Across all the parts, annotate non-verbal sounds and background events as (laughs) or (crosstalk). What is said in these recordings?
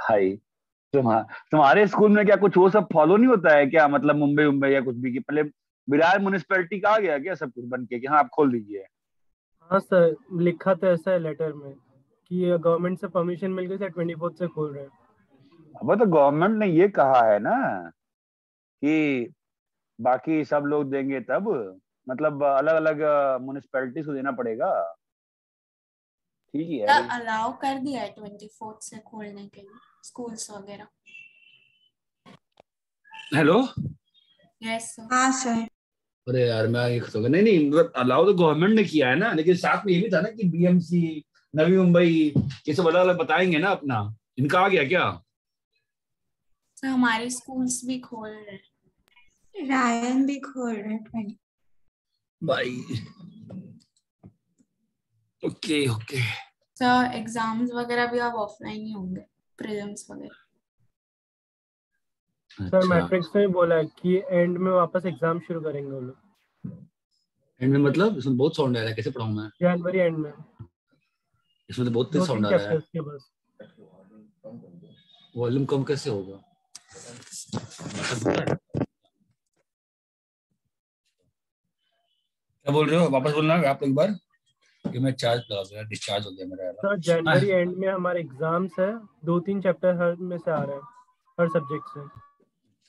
भाई तुम्हारा तुम्हारे स्कूल में क्या कुछ वो सब फॉलो नहीं होता है क्या? मतलब मुंबई मुंबई या कुछ भी कि पहले बिरार म्यूनिसपैलिटी का आ गया क्या सब कुछ बन के कि हाँ आप खोल दीजिए? हाँ सर लिखा तो ऐसा है लेटर में कि गवर्नमेंट से परमिशन मिल गई सर ट्वेंटी फोर्थ से खोल रहे हैं। अब तो गवर्नमेंट ने ये कहा है ना कि बाकी सब लोग देंगे तब मतलब अलग अलग म्यूनिसपैलिटीज को देना पड़ेगा। ठीक ही है अलाउ कर दिया है ट्वेंटी फोर्थ से खोलने के लिए स्कूल्स वगैरह। हेलो यस सर हाँ सर अरे यार मैं ये तो नहीं नहीं मतलब अलाउ तो गवर्नमेंट ने किया है ना लेकिन साथ में ये भी था ना कि बीएमसी नवी मुंबई ये सब अलग अलग बताएँगे ना अपना। इनका आ गया क्या? सर हमारे स्कूल्स भी खोल रहे हैं। रायन भी खोल रहे हैं भाई। Okay okay. सर एग्ज़ाम्स वगैरह भी अब ऑफलाइन ही होंगे प्रीलिम्स वगैरह। सर अच्छा मैट्रिक्स में बोला कि एंड में वापस एग्ज़ाम शुरू करेंगे वो लोग। एंड में मतलब? इसमें बहुत साउंड आ रहा है कैसे पढ़ाऊं मैं? जनवरी एंड में। इसमें तो बहुत तेज साउंड आ रहा है। वॉल्यूम कम कैसे होगा? क्या बोल रहे हो? वापस बोलना आप एक बार। कि मैं चार्ज लगा गया डिस्चार्ज हो गया मेरा सर जनवरी एंड में हमारे एग्ज़ाम्स है दो तीन चैप्टर हर में से आ रहे हैं हर सब्जेक्ट से।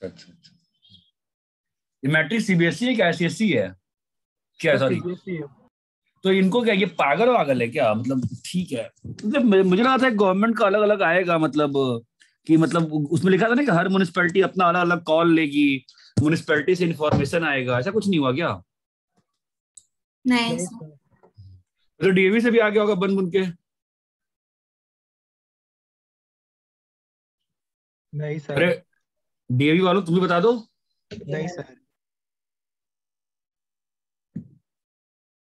अच्छा अच्छा। ये मैट्रिक सीबीएसई है क्या आईसीएसई है? क्या सर, तो इनको क्या ये पागल वागल है क्या? मतलब ठीक है। मतलब मुझे लगा था गवर्नमेंट का अलग अलग आएगा मतलब कि मतलब उसमें लिखा था ना कि हर म्यूनिसपैलिटी अपना अलग अलग कॉल लेगी म्यूनिसपैलिटी से इंफॉर्मेशन आएगा। ऐसा कुछ नहीं हुआ क्या? नहीं तो डीएवी से भी आ गया होगा बन बुन के? नहीं सर। अरे डीएवी वालों तुम भी बता दो। नहीं सर।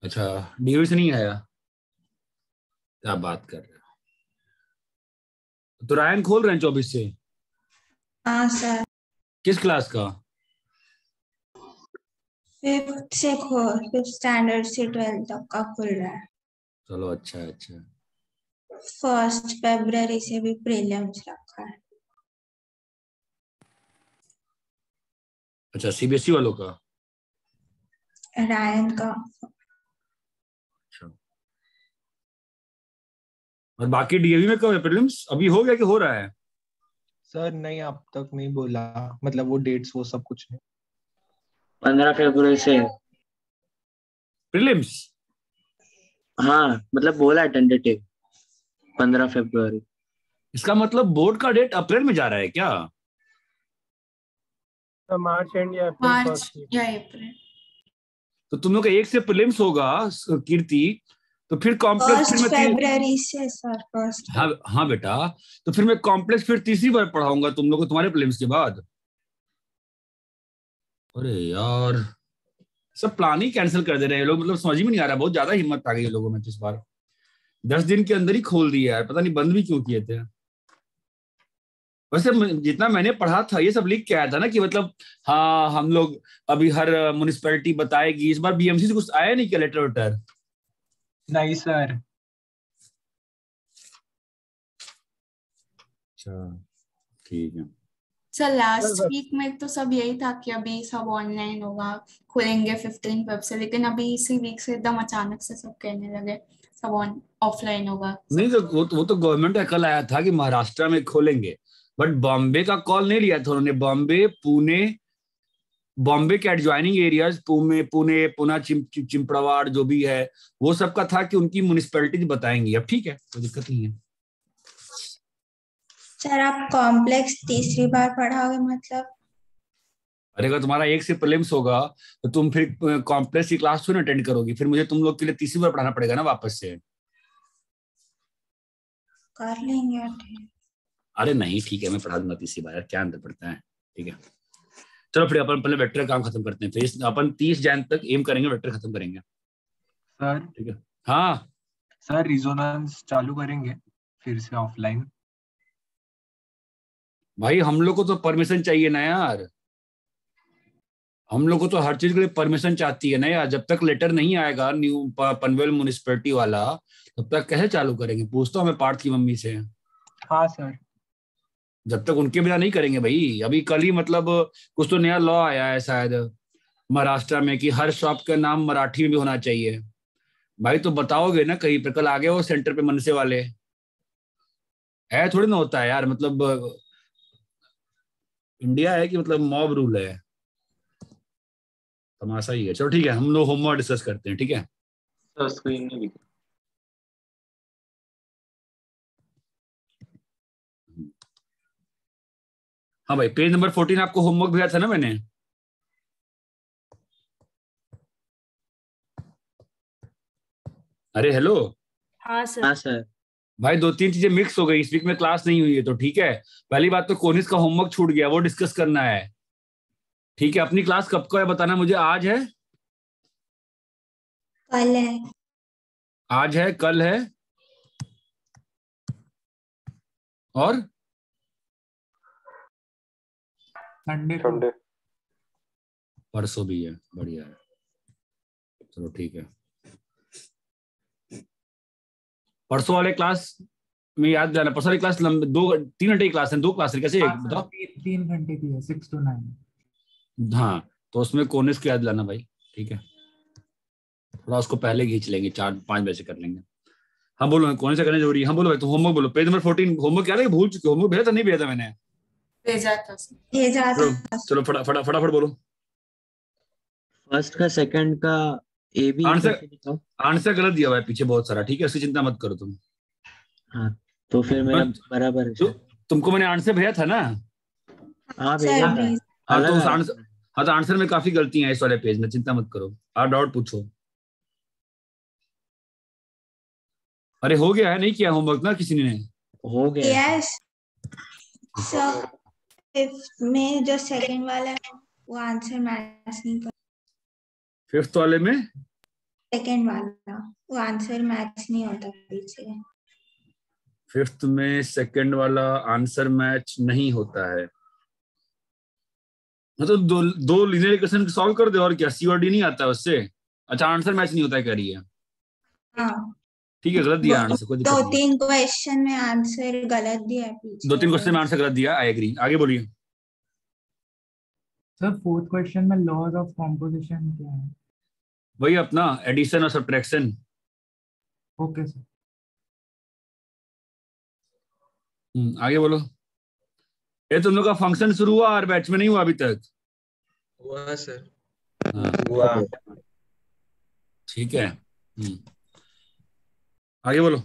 अच्छा डीएवी से नहीं आया? क्या बात कर रहे हो? तो रायन खोल रहे हैं चौबीस से? हाँ सर। किस क्लास का? फिफ्थ से खोल फिफ्थ स्टैंडर्ड से ट्वेल्थ तक का खुल रहा है। चलो अच्छा अच्छा फ़र्स्ट फेब्रवरी से भी प्रीलिम्स रखा है। अच्छा सीबीएसई वालों का? रायन का। अच्छा। और बाकी डीएवी में कब है प्रीलिम्स अभी हो गया कि हो रहा है? सर नहीं अब तक नहीं बोला। मतलब वो डेट्स वो सब कुछ नहीं। पंद्रह फरवरी से। प्रीलिम्स हाँ मतलब बोला टेंटेटिव पंद्रह फरवरी इसका मतलब बोर्ड का डेट अप्रैल में जा रहा है क्या? सर मार्च एंड या अप्रैल मार्च या अप्रैल तो तुम लोग का एक से प्रीलिम्स होगा कीर्ति। तो फिर कॉम्प्लेक्स फिर मैं ती- से सर फ़र्स्ट हाँ हाँ बेटा। तो फिर मैं कॉम्प्लेक्स फिर तीसरी बार पढ़ाऊँगा तुम लोग को तुम्हारे प्रीलिम्स के बाद। अरे यार। सब प्लान ही कैंसिल कर दे रहे हैं। लोग मतलब समझ में नहीं आ रहा बहुत ज़्यादा हिम्मत आ गई है लोगों में इस बार। दस दिन के अंदर ही खोल दिया यार पता नहीं बंद भी क्यों किए थे। वैसे जितना मैंने पढ़ा था ये सब लिख के आया था ना कि मतलब हाँ हम लोग अभी हर म्यूनिसपैलिटी बताएगी। इस बार बीएमसी से कुछ आया नहीं क्या लेटर वेटर? नहीं सर अच्छा ठीक है। सर लास्ट वीक में तो सब यही था कि अभी सब ऑनलाइन होगा खुलेंगे फिफ्टीन वेब से लेकिन अभी इसी वीक से एकदम अचानक से सब कहने लगे सब ऑन ऑफलाइन होगा नहीं तो वो तो वो तो गवर्नमेंट का कल आया था कि महाराष्ट्र में खोलेंगे। बट बॉम्बे का कॉल नहीं लिया था उन्होंने। बॉम्बे पुणे बॉम्बे के एडजॉइनिंग एरियाज़ पुणे पुणे पुना चिम, चिम, चिंपड़ावाड़ जो भी है वो सब का था कि उनकी म्यूनिसपैलिटीज बताएँगी। अब ठीक है कोई दिक्कत नहीं है। सर आप कॉम्प्लेक्स तीसरी बार पढ़ाओगे मतलब? अरे अगर तुम्हारा एक से प्रीलिम्स होगा तो तुम फिर कॉम्प्लेक्स की क्लास थोड़ी अटेंड करोगी फिर मुझे तुम लोग के लिए तीसरी बार पढ़ाना पड़ेगा ना वापस से। कर लेंगे अरे नहीं ठीक है मैं पढ़ा दूँगा तीसरी बार क्या अंतर पड़ता है ठीक है। चलो फिर अपन पहले वेक्टर काम खत्म करते हैं फिर अपन तीस जैन तक एम करेंगे वेक्टर खत्म करेंगे। सर ठीक है। हाँ। सर रिजोनेंस चालू करेंगे फिर से ऑफलाइन भाई हम लोग को तो परमिशन चाहिए ना यार। हम लोग को तो हर चीज़ के लिए परमिशन चाहती है ना यार। जब तक लेटर नहीं आएगा न्यू पनवेल म्यूनिसपैलिटी वाला तब तक कैसे चालू करेंगे। पूछता हूँ मैं पार्थ की मम्मी से। हाँ सर जब तक उनके बिना नहीं करेंगे भाई। अभी कल ही मतलब कुछ तो नया लॉ आया है शायद महाराष्ट्र में कि हर शॉप का नाम मराठी में भी होना चाहिए। भाई तो बताओगे ना कहीं पर कल आ गए वो सेंटर पे मनसे वाले। है थोड़ी ना होता है यार मतलब इंडिया है कि मतलब मॉब रूल है? तमाशा ही है। चलो ठीक है हम लोग होमवर्क डिस्कस करते हैं ठीक है? तो स्क्रीन में भी हाँ भाई पेज नंबर फोर्टीन आपको होमवर्क भेजा था ना मैंने? अरे हेलो हाँ सर हाँ सर भाई दो तीन चीज़ें मिक्स हो गई। इस वीक में क्लास नहीं हुई है तो ठीक है। पहली बात तो कोनिस का होमवर्क छूट गया वो डिस्कस करना है। ठीक है अपनी क्लास कब को है बताना मुझे? आज है? कल है। आज है कल है। और? संडे संडे परसों भी है बढ़िया है। चलो ठीक है। परसों वाले क्लास में याद जाना परसों वाली क्लास लंबे दो तीन घंटे की क्लास है दो क्लास है कैसे एक बताओ? तीन घंटे की है सिक्स टू नाइन हाँ तो उसमें कोनिस को याद लाना भाई ठीक है? थोड़ा उसको पहले खींच लेंगे चार पाँच बजे से कर लेंगे। हाँ बोलो कौन से करने ज़रूरी है। हाँ बोलो भाई तुम होमवर्क बोलो। पेज नंबर फोर्टीन होमवर्क क्या भूल चुके होमवर्क भेजा था? नहीं भेजा था मैंने। भेजा था भेजा चलो था। चलो फटा फटा फटाफट बोलो। फ़र्स्ट का सेकंड का ए बी आंसर- आंसर गलत दिया हुआ है पीछे बहुत सारा ठीक है? उसकी चिंता मत करो तुम। हाँ तो फिर मेरा बराबर है। तो तुमको मैंने आंसर भेजा था ना? हाँ भेजा हाँ। तो उस आंसर हाँ। तो आंसर में काफ़ी गलतियाँ हैं इस वाले पेज में चिंता मत करो। आप डाउट पूछो। अरे हो गया है नहीं किया होमवर्क ना किसी ने? हो गया यस सर फिफ्थ में जो सेकंड वाला है वो आंसर मैच नहीं कर फिफ्थ वाले में? सेकंड वाला। वो आंसर मैच नहीं होता पीछे। फिफ्थ में सेकंड वाला आंसर मैच नहीं होता है। मतलब दो दो लीनियर इक्वेशन सॉल्व कर दे और क्या? सी और डी नहीं आता उससे? अच्छा आंसर मैच नहीं होता है कह रही है। हाँ। ठीक है गलत दिया दो- आंसर कोई दिक्कत दो तीन क्वेश्चन में आंसर गलत दिया पीछे। दो तीन क्वेश्चन में आंसर गलत दिया आई एग्री आगे बोलिए। सर फोर्थ क्वेश्चन में लॉज ऑफ़ कॉम्पोजिशन क्या है? वही अपना एडिशन और सब्ट्रैक्शन ओके सर आगे बोलो। ये तुम लोग का फ़ंक्शन शुरू हुआ और बैच में नहीं हुआ अभी तक? हुआ सर हाँ। हुआ। ठीक है। हम्म। आगे बोलो।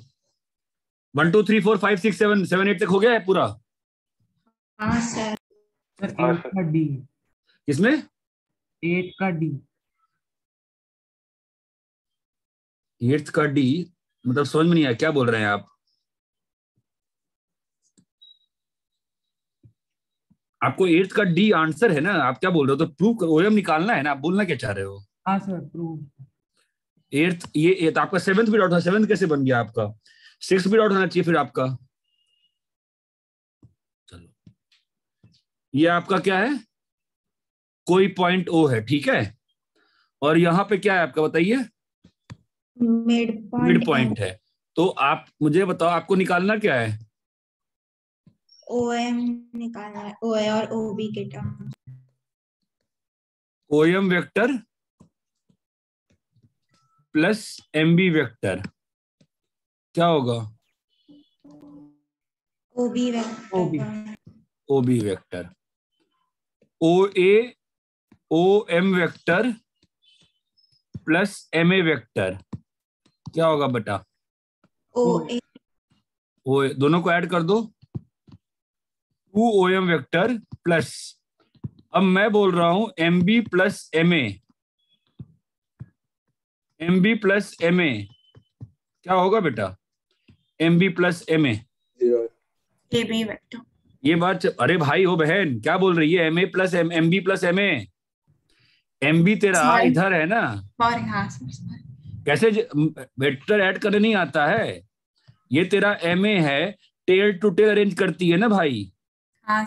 One two three four five six seven seven eight तक हो गया है पूरा? हाँ सर सर एट का डी किसमें? एट का डी एट्थ का डी मतलब समझ में नहीं आया क्या बोल रहे हैं आप? आपको एट्थ का डी आंसर है ना? आप क्या बोल रहे हो? तो प्रूव ओएम निकालना है ना? आप बोलना क्या चाह रहे हो? हाँ सर प्रूव एट्थ ये ये तो आपका सेवंथ भी डाउट था। सेवंथ कैसे बन गया आपका? सिक्स भी डॉट होना चाहिए फिर आपका। चलो। ये आपका क्या है? कोई पॉइंट ओ है ठीक है? और यहाँ पे क्या है आपका बताइए? मिड पॉइंट मिड पॉइंट है। तो आप मुझे बताओ आपको निकालना क्या है? ओ एम निकालना है। ओ और ओ बी के term OM vector plus M B vector क्या होगा? O B OB. O B vector O A O M vector plus M A vector क्या होगा बेटा? ओ ए ओ दोनों को ऐड कर दो। Two O M vector plus अब मैं बोल रहा हूँ M B plus M A M B plus M A क्या होगा बेटा? M B plus M A B vector ये बात अरे भाई हो बहन क्या बोल रही है? M A plus M M B plus M A M B तेरा इधर है ना? हाँ. कैसे वेक्टर ऐड करने नहीं आता है? ये तेरा एम ए है टेल टू टेल अरेंज करती है ना भाई? हाँ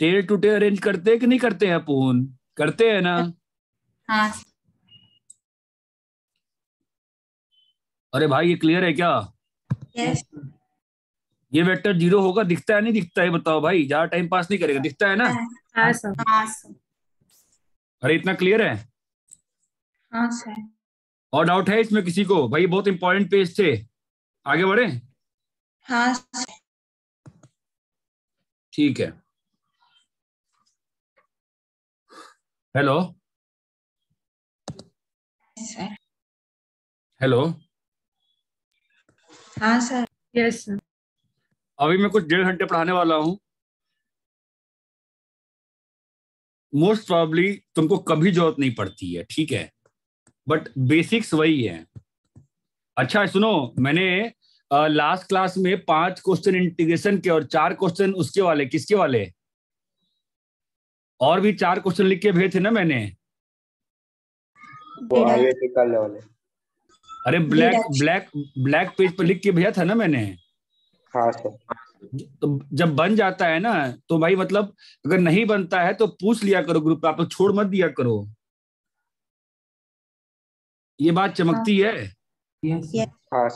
टेल टू टेल अरेंज करते हैं कि नहीं करते हैं अपून? करते हैं ना? हाँ अरे भाई ये क्लियर है क्या? यस ये वेक्टर ज़ीरो होगा दिखता है नहीं दिखता है बताओ भाई ज़्यादा टाइम पास नहीं करेगा दिखता है ना? हाँ सर हाँ सर अरे इतना क्लियर है? हाँ सर और डाउट है इसमें किसी को? भाई बहुत इंपॉर्टेंट पेज थे। आगे बढ़े। हाँ। ठीक है। हेलो हेलो हाँ सर यस सर अभी मैं कुछ डेढ़ घंटे पढ़ाने वाला हूँ। मोस्ट प्रॉब्ली तुमको कभी ज़रूरत नहीं पड़ती है ठीक है? बट बेसिक्स वही है। अच्छा सुनो मैंने लास्ट क्लास में पाँच क्वेश्चन इंटीग्रेशन के और चार क्वेश्चन उसके वाले किसके वाले? और भी चार क्वेश्चन लिख के भेजे थे ना मैंने। वो आगे से कल वाले। अरे ब्लैक ब्लैक ब्लैक पेज पर लिख के भेजा था ना मैंने। हाँ तो जब बन जाता है ना तो भाई मतलब अगर नहीं बनता है तो पूछ लिया करो ग्रुप पे आप लोग छोड़ मत दिया करो। ये बात चमकती है। हाँ?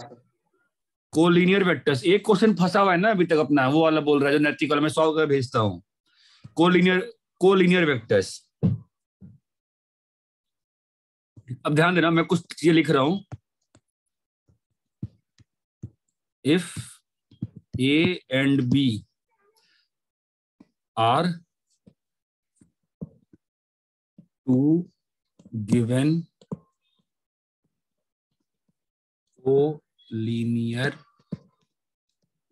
कोलिनियर वेक्टर्स एक क्वेश्चन फंसा हुआ है ना अभी तक अपना वो वाला बोल रहा है जो नैतिक वाला मैं सौ का भेजता हूँ। Collinear collinear vectors. अब ध्यान देना मैं कुछ चीज़ें लिख रहा हूँ। If A and B are two given collinear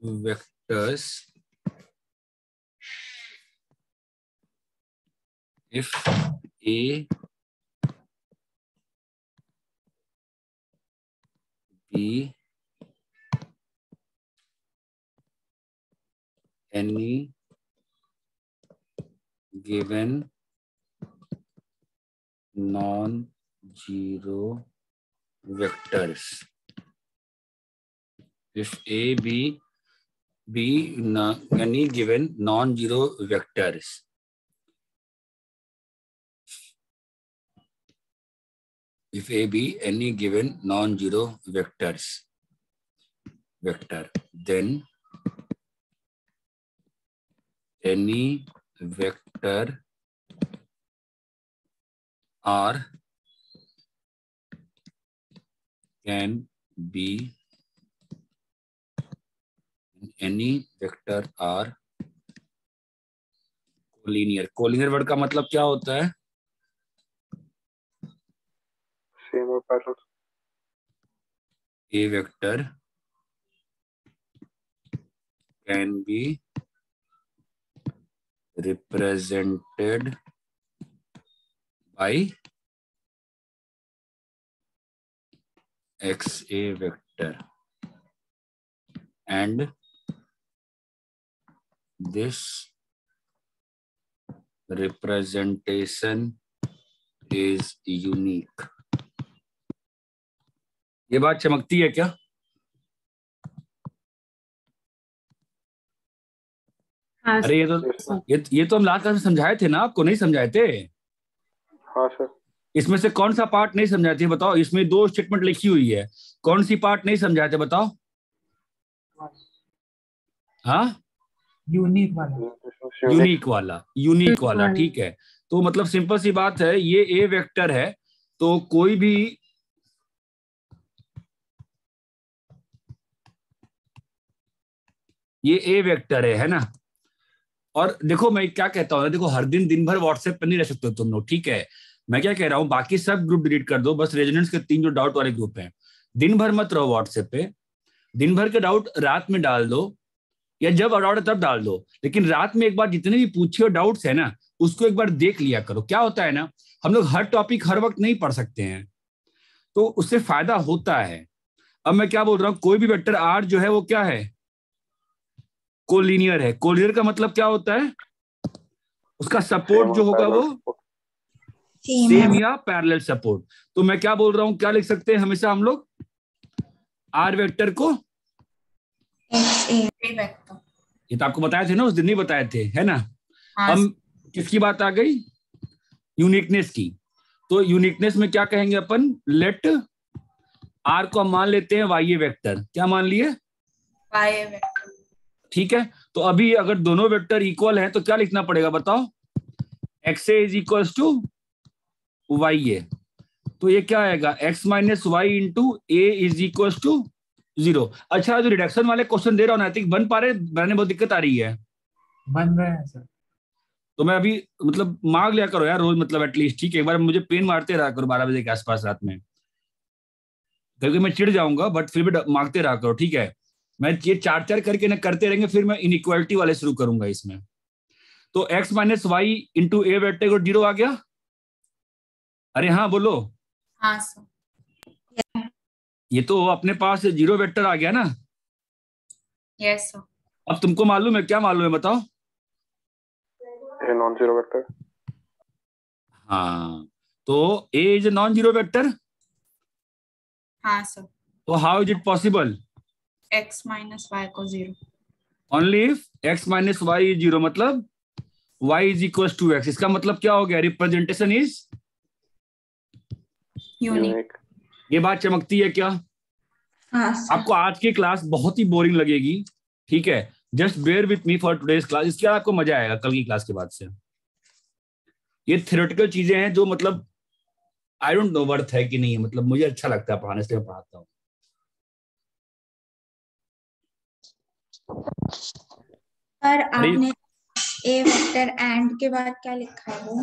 vectors if A B any given non-zero vectors if A, B, B any given non-zero vectors. If A, B, any given non-zero vectors, vector, then any vector R can be any vector R collinear. Collinear word का मतलब क्या होता है same और pattern A vector can be represented by XA vector and this representation is unique. ये बात चमकती है क्या? हाँ अरे ये तो ये ये तो हम लास्ट क्लास में समझाए थे ना आपको नहीं समझाए थे? हाँ सर। इसमें से कौन सा पार्ट नहीं समझाए थे बताओ। इसमें दो स्टेटमेंट लिखी हुई है। कौन सी पार्ट नहीं समझाए थे बताओ हाँ? यूनिक वाला। यूनिक वाला। यूनिक वाला। ठीक है। तो मतलब सिंपल सी बात है ये ए वेक्टर है तो कोई भी ये ए वेक्टर है है ना? और देखो मैं क्या कहता हूँ ना, देखो हर दिन दिन भर व्हाट्सएप पर नहीं रह सकते तुम लोग ठीक है? मैं क्या कह रहा हूँ बाकी सब ग्रुप डिलीट कर दो बस रेजिडेंट्स के तीन जो डाउट वाले ग्रुप हैं। दिन भर मत रहो व्हाट्सएप पे दिन भर के डाउट रात में डाल दो या जब डाउट है तब डाल दो। लेकिन रात में एक बार जितने भी पूछे हो डाउट्स है ना उसको एक बार देख लिया करो। क्या होता है ना हम लोग हर टॉपिक हर वक्त नहीं पढ़ सकते हैं। तो उससे फ़ायदा होता है। अब मैं क्या बोल रहा हूँ कोई भी वेक्टर आर जो है वो क्या है? कोलिनियर है। कोलिनियर का मतलब क्या होता है? उसका सपोर्ट जो होगा वो सेम या पैरेलल सपोर्ट तो मैं क्या बोल रहा हूँ क्या लिख सकते हैं हमेशा हम लोग? आर वेक्टर को? वेक्टर ये तो आपको बताए थे ना उस दिन नहीं बताए थे है ना? हाँ हम किसकी बात आ गई? यूनिकनेस की। तो यूनिकनेस में क्या कहेंगे अपन? लेट आर को हम मान लेते हैं वाई वेक्टर क्या मान लिए? ठीक है? तो अभी अगर दोनों वेक्टर इक्वल हैं तो क्या लिखना पड़ेगा बताओ? X A is equal to Y A तो ये क्या आएगा? X minus Y into A is equal to zero अच्छा जो रिडक्शन वाले क्वेश्चन दे रहा हूँ नैतिक बन पा रहे बनाने बहुत दिक्कत आ रही है। बन रहे हैं सर तो मैं अभी मतलब मांग लिया करो यार रोज मतलब एटलीस्ट ठीक है? एक बार मुझे पेन मारते रहा करो बारह बजे के आसपास रात में। क्योंकि मैं चिढ़ जाऊँगा बट फिर भी मांगते रहा करो ठीक है? मैं ये चार चार करके ना करते रहेंगे फिर मैं इनइक्वालिटी वाले शुरू करूँगा इसमें। तो X minus Y into A को ज़ीरो आ गया? अरे हाँ बोलो। हाँ सर ये तो अपने पास ज़ीरो वेक्टर आ गया ना। यस सर अब तुमको मालूम है क्या मालूम है बताओ। ए नॉन ज़ीरो वेक्टर हाँ तो A is a non zero vector हाँ सर तो how is it possible X minus Y को zero only if X minus Y is zero मतलब y is equal to X इसका मतलब क्या हो गया? रिप्रेजेंटेशन इज़ यूनिक ये बात चमकती है क्या? हाँ आपको आज की क्लास बहुत ही बोरिंग लगेगी ठीक है? Just bear with me for today's class इसके बाद आपको मज़ा आएगा कल की क्लास के बाद से। ये थ्योरेटिकल चीज़ें हैं जो मतलब आई डोंट नो वर्थ है कि नहीं है मतलब मुझे अच्छा लगता है पढ़ाने से मैं पढ़ाता हूँ। सर आपने ए वेक्टर एंड के बाद क्या लिखा है वो?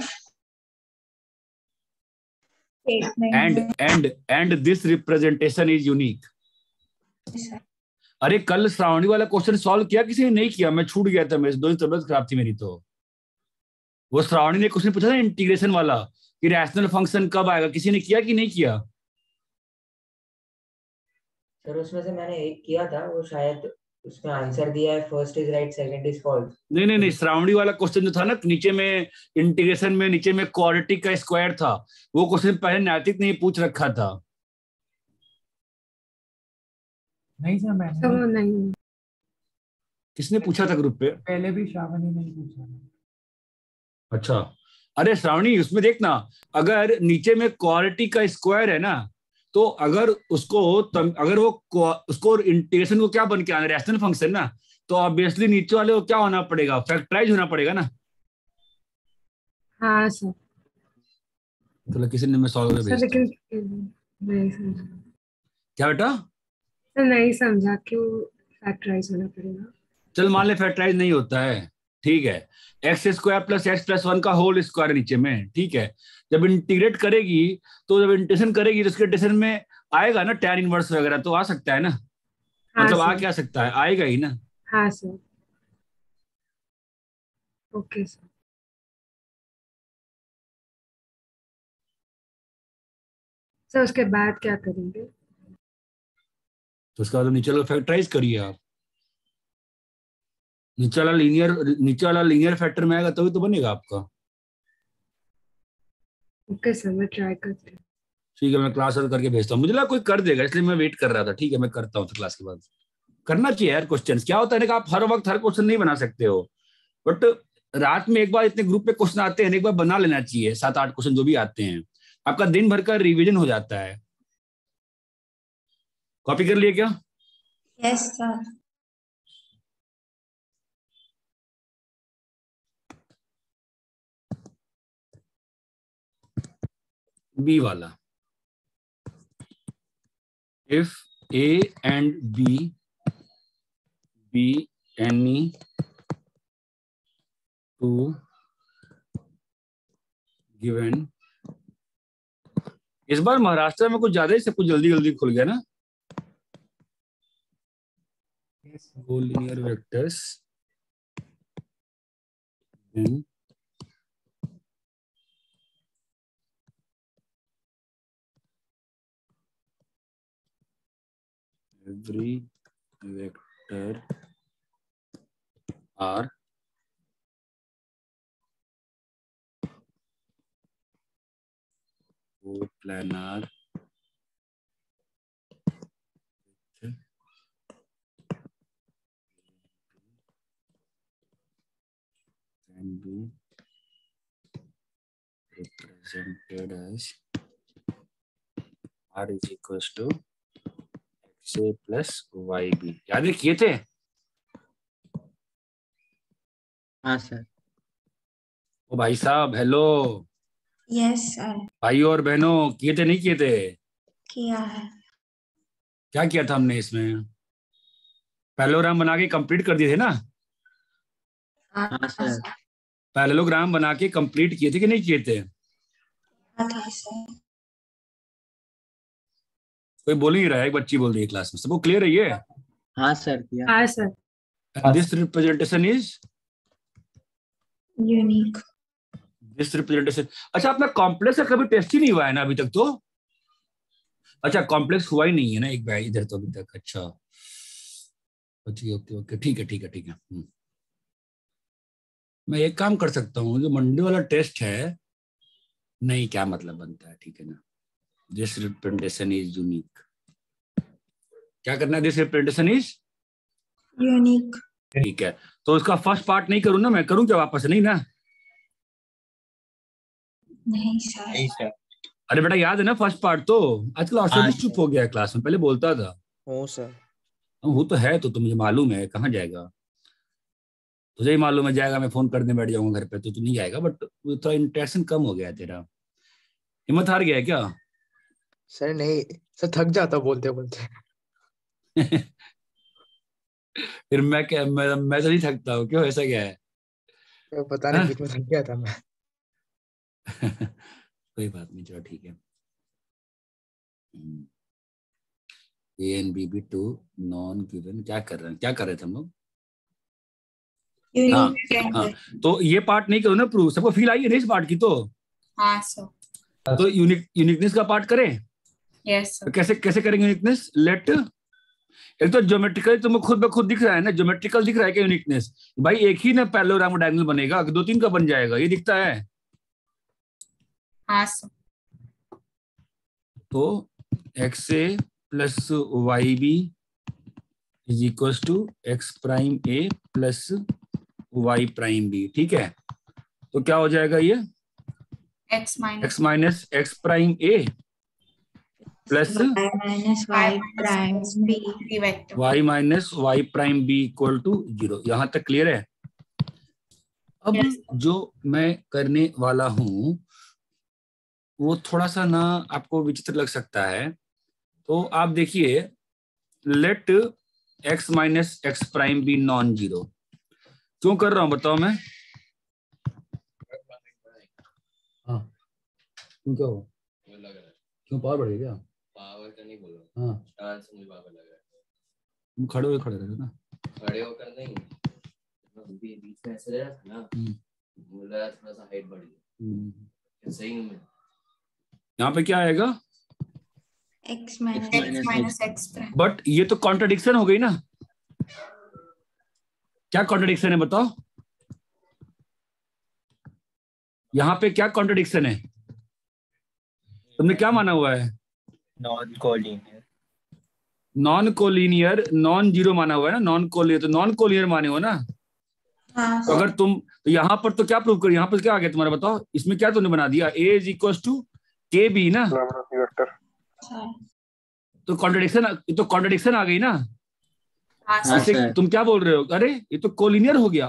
And and and this representation is unique अरे, कल श्रावणी वाला क्वेश्चन सॉल्व किया? किसी ने नहीं किया। मैं छूट गया था। मेरे दिन तबियत खराब थी मेरी तो। वो श्रावणी ने क्वेश्चन पूछा था इंटीग्रेशन वाला कि रैशनल फ़ंक्शन कब आएगा? किसी ने किया कि नहीं किया? सर, उसमें से मैंने एक किया था। वो शायद उसमें आंसर दिया है first is right second is false नहीं नहीं नहीं श्रावणी वाला क्वेश्चन जो था ना नीचे में इंटीग्रेशन में नीचे में क्वाड्रेटिक का स्क्वायर था वो क्वेश्चन पहले नैतिक ने पूछ रखा था। नहीं सर मैंने तो नहीं- किसने पूछा था ग्रुप पे? पहले भी श्रावणी ने पूछा अच्छा। अरे श्रावणी उसमें देखना अगर नीचे में क्वालिटी का स्क्वायर है ना तो अगर उसको तम, अगर वो उसको इंटीग्रेशन को क्या बन के आना रैशनल फ़ंक्शन ना तो ऑब्वियसली नीचे वाले को क्या होना पड़ेगा? फैक्टराइज होना पड़ेगा ना? हाँ सर तो किसी ने मैं सॉल्व सर भेज क्या बेटा? नहीं समझा क्यों फैक्टराइज होना पड़ेगा? चल मान ले फैक्टराइज नहीं होता है। ठीक है? X square plus X plus one का होल स्क्वायर नीचे में ठीक है? जब इंटीग्रेट करेगी तो जब इंटीग्रेशन करेगी तो उसके इंटीग्रेशन में आएगा ना टैन इनवर्स वगैरह तो आ सकता है ना? हाँ मतलब आ क्या सकता है? आएगा ही ना। हाँ सर। Okay sir. सर उसके बाद क्या करेंगे? तो उसके बाद नीचे फैक्टराइज करिए आप। नीचे वाला लीनियर नीचे वाला लीनियर फैक्टर में आएगा तभी तो बनेगा आपका। ओके सर मैं ट्राई करती हूँ। ठीक है मैं क्लास करके भेजता हूँ। मुझे लगा कोई कर देगा इसलिए मैं वेट कर रहा था। ठीक है मैं करता हूँ क्लास के बाद। करना चाहिए यार क्वेश्चन क्या होता है ना कि आप हर वक्त हर क्वेश्चन नहीं बना सकते हो। बट रात में एक बार इतने ग्रुप पे क्वेश्चन आते हैं एक बार बना लेना चाहिए सात आठ क्वेश्चन जो भी आते हैं। आपका दिन भर का रिवीजन हो जाता है। कॉपी कर लिए क्या? यस सर बी वाला। If A and B B any two given इस बार महाराष्ट्र में कुछ ज़्यादा ही सब कुछ जल्दी जल्दी खुल गया ना। Collinear vectors every vector r coplanar can be represented as r is equals to a plus y b याद है किए थे? हाँ सर ओ भाई साहब हेलो यस सर भाई और बहनों किए थे नहीं किए थे? किया है। क्या किया था हमने इसमें? पैलोग्राम बना के कंप्लीट कर दिए थे ना? हाँ सर पैरेललोग्राम बना के कंप्लीट किए थे कि नहीं किए थे? हाँ सर कोई बोल नहीं रहा है एक बच्ची बोल रही है क्लास में। सबको क्लियर है ये? हाँ सर हाँ sir this representation is unique this representation अच्छा अपना कॉम्प्लेक्स का कभी टेस्ट ही नहीं हुआ है ना अभी तक तो? अच्छा कॉम्प्लेक्स हुआ ही नहीं है ना एक बार इधर तो अभी तक। अच्छा। Okay okay okay. ठीक है ठीक है ठीक है। हम्म। मैं एक काम कर सकता हूँ जो मंडे वाला टेस्ट है नहीं क्या मतलब बनता है? ठीक है ना। दिस रिप्रेजेंटेशन इज़ यूनिक क्या करना है? दिस रिप्रेजेंटेशन इज़ यूनिक ठीक है। तो उसका फ़र्स्ट पार्ट नहीं करूँ ना मैं? करूँ क्या वापस? नहीं ना? नहीं सर सर अरे बेटा याद है ना फ़र्स्ट पार्ट तो? आजकल हाँ, ऑस्ट्रेलिया चुप हो गया क्लास में। पहले बोलता था। हो सर वो तो है तो, तो मुझे मालूम है। कहाँ जाएगा? तुझे ही मालूम है जाएगा मैं फ़ोन करने बैठ जाऊँगा घर पे। तो तू नहीं आएगा बट थोड़ा इंटरेक्शन कम हो गया है तेरा। हिम्मत हार गया है क्या? सर नहीं सर थक जाता बोलते बोलते। (laughs) फिर मैं क्या मैं, मैं तो नहीं थकता हूँ क्यों ऐसा क्या है? तो पता हाँ? नहीं बीच में थक गया था मैं। (laughs) कोई बात नहीं चलो ठीक है। A and B B two non given क्या कर रहे हैं? क्या कर रहे थे हम लोग? हाँ हाँ। तो ये पार्ट नहीं करो ना प्रूव सबको फील आई है ना इस पार्ट की तो? हाँ सर तो यूनिक यूनिकनेस का पार्ट करें? तो कैसे कैसे करेंगे यूनिकनेस लेट एक तो ज्योमेट्रिकल तुम्हें खुद ब खुद दिख रहा है ना ज्योमेट्रिकल दिख रहा है क्या यूनिकनेस भाई एक ही ना पैरेललोग्राम डायगोनल बनेगा दो तीन का बन जाएगा ये दिखता है? हाँ तो X A plus Y B is equal to X prime A plus Y prime B ठीक है? तो क्या हो जाएगा ये? X minus X minus X prime A plus Y prime B B vector Y minus Y prime B equal to zero यहाँ तक clear है? अब Yes. जो मैं करने वाला हूँ वो थोड़ा सा ना आपको विचित्र लग सकता है। तो आप देखिए let X minus X prime B non zero क्यों कर रहा हूँ बताओ मैं? हाँ। क्यों क्या क्यों पावर बढ़ गई क्या? पावर का नहीं बोल। रहा हाँ। स्टांस मुझे पावर लग रहा तुम खड़े हुए खड़े रहे ना। है खड़े होकर नहीं। अभी बीच में ऐसे रहा था ना। हम्म। बोल रहा थोड़ा सा हाइट बढ़। गई हम्म। सही हूँ मैं। यहाँ पे क्या आएगा? माइनस प्राइम बट ये तो कॉन्ट्रडिक्शन हो गई ना। क्या कॉन्ट्रडिक्शन है बताओ? यहाँ पे क्या कॉन्ट्रडिक्शन है? तुमने क्या माना हुआ है? Non collinear non collinear non zero माना हुआ है ना? नॉन कोलियर तो नॉन कोलिनियर माने हो ना? हाँ। तो अगर तुम तो यहाँ पर तो क्या प्रूव कर? यहाँ पर क्या आ गया तुम्हारा बताओ? इसमें क्या तुमने बना दिया? A is equal to K B ना? सर तो कॉन्ट्रडिक्शन ये तो कॉन्ट्रडिक्शन आ गई ना? हाँ हाँ, ऐसे तुम क्या बोल रहे हो? अरे ये तो कोलिनियर हो गया।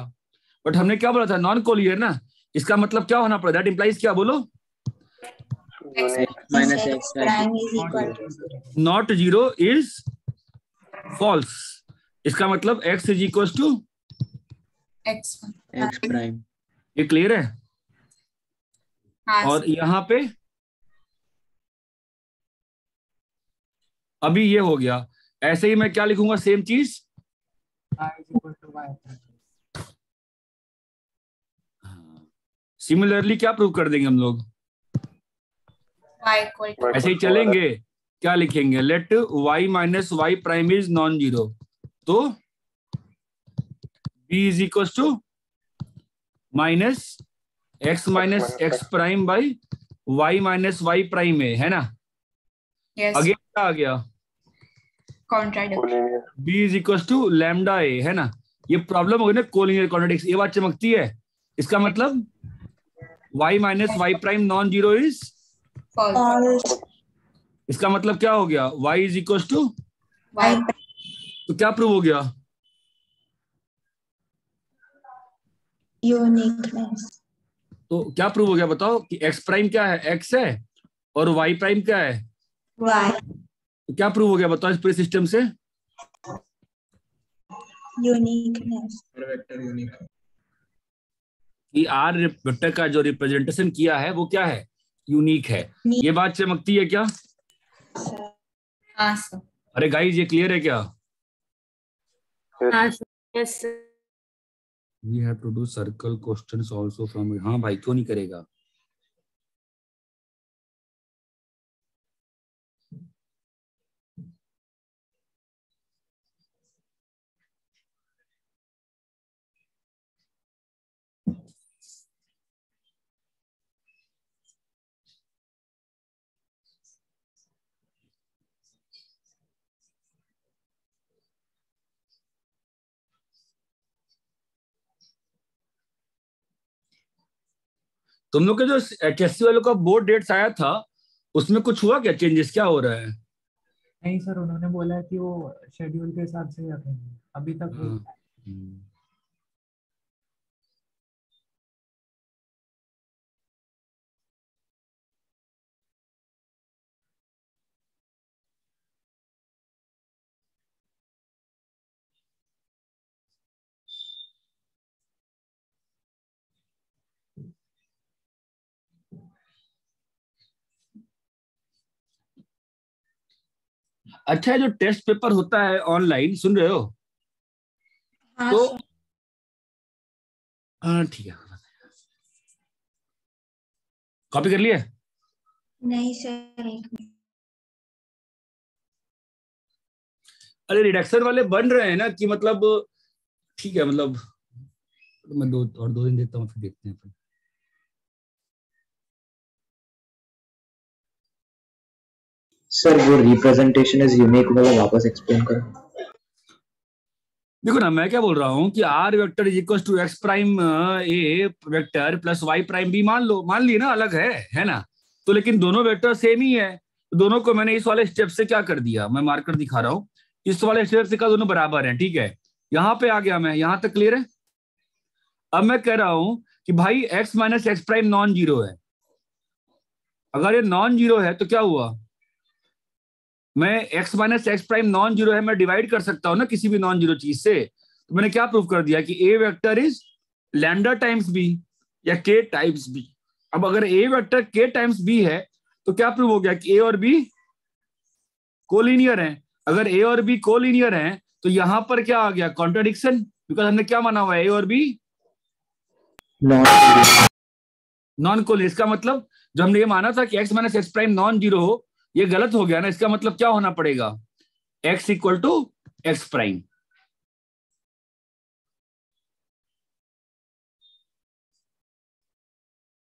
बट हमने क्या बोला था? नॉन कोलिनियर ना? इसका मतलब क्या होना पड़ा? दैट इंप्लाइज क्या? बोलो। नॉट ज़ीरो इज़ फॉल्स इसका मतलब X is equal to X X prime ये क्लियर है? हाँ और यहाँ पे अभी ये हो गया। ऐसे ही मैं क्या लिखूँगा? सेम चीज़? सिमिलरली क्या प्रूव कर देंगे हम लोग? ऐसे ही चलेंगे। क्या लिखेंगे? Let Y minus Y prime is non zero तो b is equal to minus X minus X prime by Y minus Y prime है है ना? यस अगेन क्या आ गया? B is equal to lambda A है ना? ये प्रॉब्लम हो गई ना कोलिनियर कॉन्ट्रडिक्स ये बात चमकती है? इसका मतलब y minus Y prime non zero is false false इसका मतलब क्या हो गया? Y is equal to Y तो क्या प्रूव हो गया? यूनिकनेस तो क्या प्रूव हो गया बताओ कि एक्स प्राइम क्या है? एक्स है और वाई प्राइम क्या है? वाई तो क्या प्रूव हो गया बताओ इस पूरे सिस्टम से? यूनिकनेस वेक्टर यूनिक कि आर वेक्टर का जो रिप्रेजेंटेशन किया है वो क्या है? यूनिक है। ये बात चमकती है क्या? हाँ सर अरे गाइस ये क्लियर है क्या? हाँ we have to do circle questions also from हाँ भाई क्यों नहीं करेगा? तुम लोग के जो एच वालों का बोर्ड डेट्स आया था उसमें कुछ हुआ क्या? चेंजेस क्या हो रहा है? नहीं सर उन्होंने बोला है कि वो शेड्यूल के हिसाब से रखेंगे। अभी तक हाँ, अच्छा जो टेस्ट पेपर होता है ऑनलाइन सुन रहे हो? हाँ तो हाँ ठीक है। कॉपी कर लिया नहीं सर अरे रिडक्शन वाले बन रहे हैं ना कि मतलब ठीक है मतलब मैं दो और दो दिन देता हूँ फिर देखते हैं फिर सर वो रिप्रेजेंटेशन इज़ यूनिक वाला वापस एक्सप्लेन करो। देखो ना, मैं क्या बोल रहा हूँ कि R vector is equal to X prime A vector plus Y prime B मान लो, मान लिए ना, अलग है है ना? तो लेकिन दोनों वेक्टर सेम ही है। दोनों को मैंने इस वाले स्टेप से क्या कर दिया? मैं मार्कर दिखा रहा हूँ। इस वाले स्टेप से क्या दोनों बराबर हैं, ठीक है? यहाँ पे आ गया मैं, यहाँ तक क्लियर है? अब मैं कह रहा हूँ कि भाई X minus X prime non zero है। अगर ये नॉन ज़ीरो है तो क्या हुआ? मैं x minus X prime non zero है, मैं डिवाइड कर सकता हूँ ना किसी भी नॉन ज़ीरो चीज़ से। तो मैंने क्या प्रूव कर दिया कि a vector is lambda times b या k टाइम्स b अब अगर a vector k times b है तो क्या प्रूव हो गया कि a और b कोलिनियर है? अगर a और b कोलिनियर है तो यहाँ पर क्या आ गया? कॉन्ट्राडिक्शन बिकॉज़ हमने क्या माना हुआ है? A और b? नॉन कोलिनियर इसका मतलब जो हमने ये माना था कि x minus X prime non zero हो ये गलत हो गया ना इसका मतलब क्या होना पड़ेगा? X equal to X prime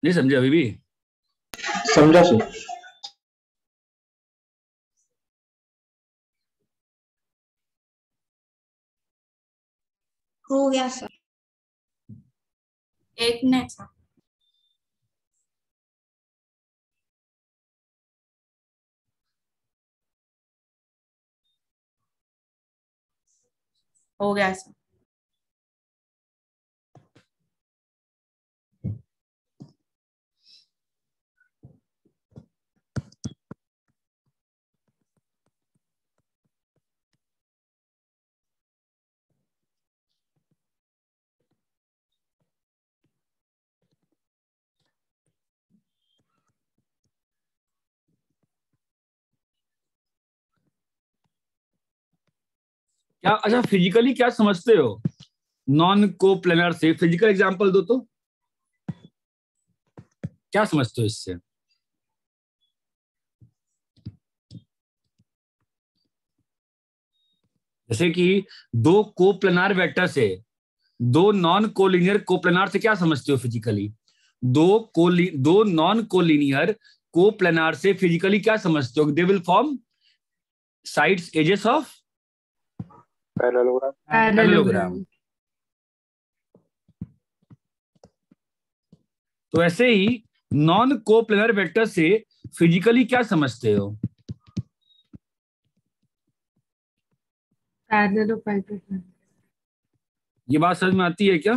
नहीं समझे अभी भी? समझा सर। हो गया सर। एक मिनट सर। हो क्या अच्छा फिजिकली क्या समझते हो? नॉन को प्लेनर से फ़िज़िकल एग्जांपल दो तो। क्या समझते हो इससे? जैसे कि दो कोप्लेनार वेक्टर से, दो नॉन कोलिनियर कोप्लेनार से क्या समझते हो फिजिकली दो कोली दो नॉन कोलिनियर को कोप्लेनार से फिजिकली क्या समझते हो? They will form sides edges of parallelogram तो ऐसे ही नॉन कोप्लेनर वेक्टर से फिजिकली क्या समझते हो? ये बात समझ में आती है क्या?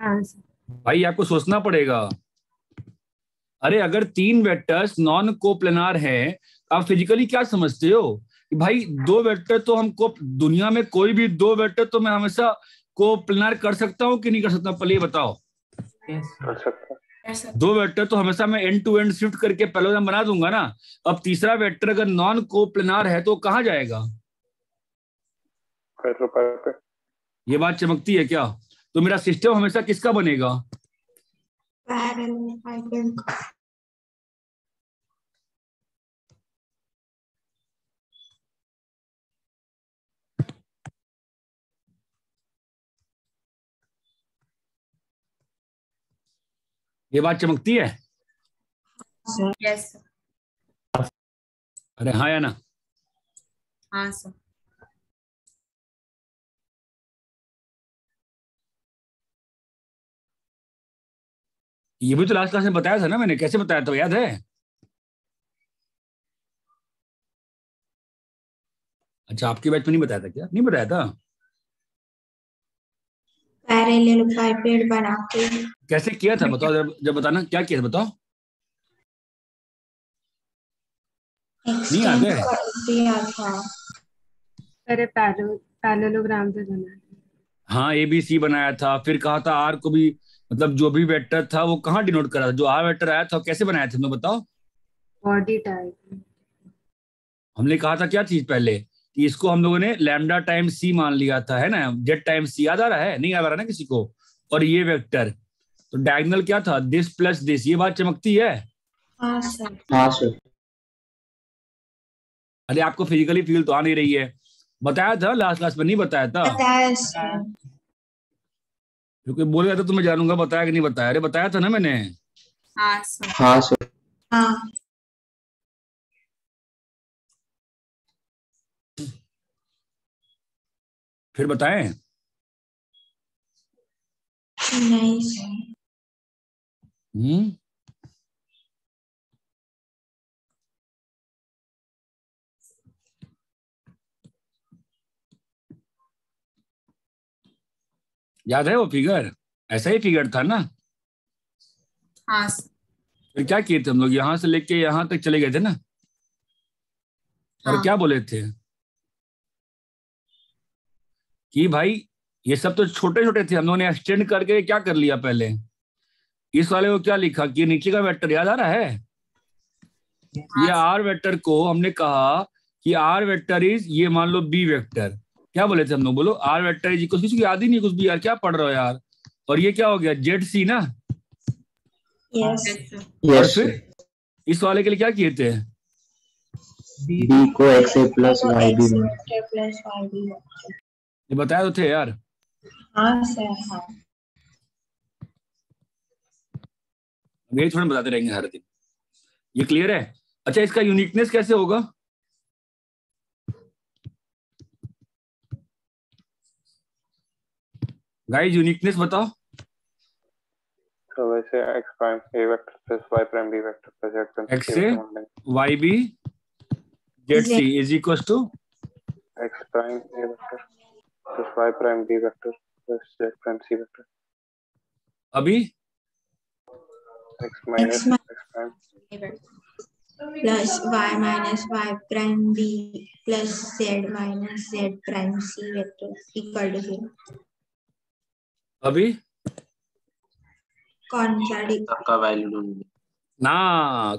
हाँ भाई आपको सोचना पड़ेगा। अरे अगर तीन वेक्टर्स नॉन कोप्लेनार हैं आप फिजिकली क्या समझते हो? कि भाई दो वेक्टर तो हमको दुनिया में कोई भी दो वेक्टर तो मैं हमेशा कोप्लेनार कर सकता हूँ कि नहीं कर सकता? पहले बताओ। कर सकता दो वेक्टर तो हमेशा मैं एंड टू एंड शिफ्ट करके पैलोग्राम बना दूँगा ना? अब तीसरा वेक्टर अगर नॉन कोप्लेनार है तो कहाँ जाएगा? पे। ये बात चमकती है क्या? तो मेरा सिस्टम हमेशा किसका बनेगा? ये बात चमकती है? यस अरे हाँ या ना? हाँ सर ये भी तो लास्ट क्लास में बताया था ना मैंने। कैसे बताया था? याद है? अच्छा आपकी बैच में नहीं बताया था क्या? नहीं बताया था? पैरेलल के। कैसे किया था? बताओ जब जब बताना क्या किया था बताओ? नहीं है दिया था। अरे पैरेललोग्राम से बना हाँ ए बी सी बनाया था। फिर कहा था आर को भी मतलब जो भी वेक्टर था वो कहाँ डिनोट करा था? जो आर वेक्टर आया था वो कैसे बनाया था? तुम बताओ। बॉडी टाइप हमने कहा था क्या चीज़ पहले? इसको हम लोगों ने लैम्डा टाइम सी मान लिया था है ना? जेड टाइम सी याद आ रहा है? नहीं याद आ रहा ना किसी को? और ये वेक्टर तो डायगोनल क्या था? दिस प्लस दिस ये बात चमकती है? हाँ सर हाँ सर अरे आपको फिजिकली फील तो आ नहीं रही है। बताया था? लास्ट क्लास में नहीं बताया था? बताया सर क्योंकि बोलेगा तो मैं जानूँगा बताया कि नहीं बताया? अरे बताया था ना मैंने? हाँ सर हाँ सर हाँ। फिर बताएँ। नहीं हम्म? याद है वो फिगर ऐसा ही फिगर था ना? हाँ फिर क्या किए थे हम लोग? यहाँ से लेके यहाँ तक चले गए थे ना? और हाँ। क्या बोले थे? कि भाई ये सब तो छोटे छोटे थे हम लोगों ने एक्सटेंड करके क्या कर लिया पहले? इस वाले को क्या लिखा कि नीचे का वेक्टर याद आ रहा है? ये आर वेक्टर को हमने कहा कि आर वेक्टर इज़ ये मान लो बी वेक्टर क्या बोले थे हम लोग? बोलो आर वेक्टर इज़ इक्वल किसी को याद ही नहीं कुछ भी यार क्या पढ़ रहे हो यार? और ये क्या हो गया? जेड सी ना? यस और फिर इस वाले के लिए क्या किए थे? बी को X A plus Y B ये बताया तो थे यार। हाँ सर हाँ। यही थोड़ा बताते रहेंगे हर दिन। ये क्लियर है? अच्छा इसका यूनिकनेस कैसे होगा? गाइस यूनिकनेस बताओ। तो वैसे x prime a vector plus y prime b vector plus z prime x से y b Z C is equal to x prime a vector plus y prime b vector plus z prime c vector अभी? X minus X x prime plus Y minus Y prime B plus Z minus Z prime C vector equal to zero अभी? Contradict सबका value ढूंढिए। ना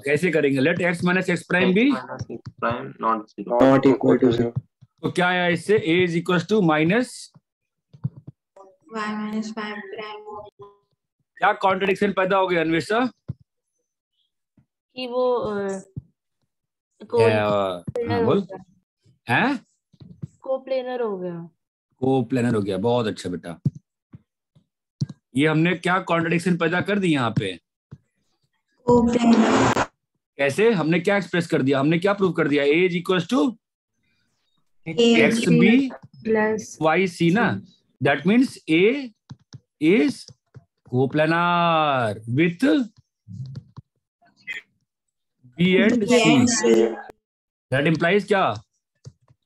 कैसे करेंगे? Let x minus X prime B prime not zero not equal to zero तो क्या आया इससे? A is equal to minus क्या कॉन्ट्रडिक्शन पैदा हो गया अन्वेषा? कि वो हाँ, बोल। हैं को प्लेनर हो गया। को प्लेनर हो गया बहुत अच्छा बेटा। ये हमने क्या कॉन्ट्रडिक्शन पैदा कर दी यहाँ पे? कैसे? हमने क्या एक्सप्रेस कर दिया? हमने क्या प्रूव कर दिया? A is equal to X B plus Y C ना that means A is coplanar with B and C that implies क्या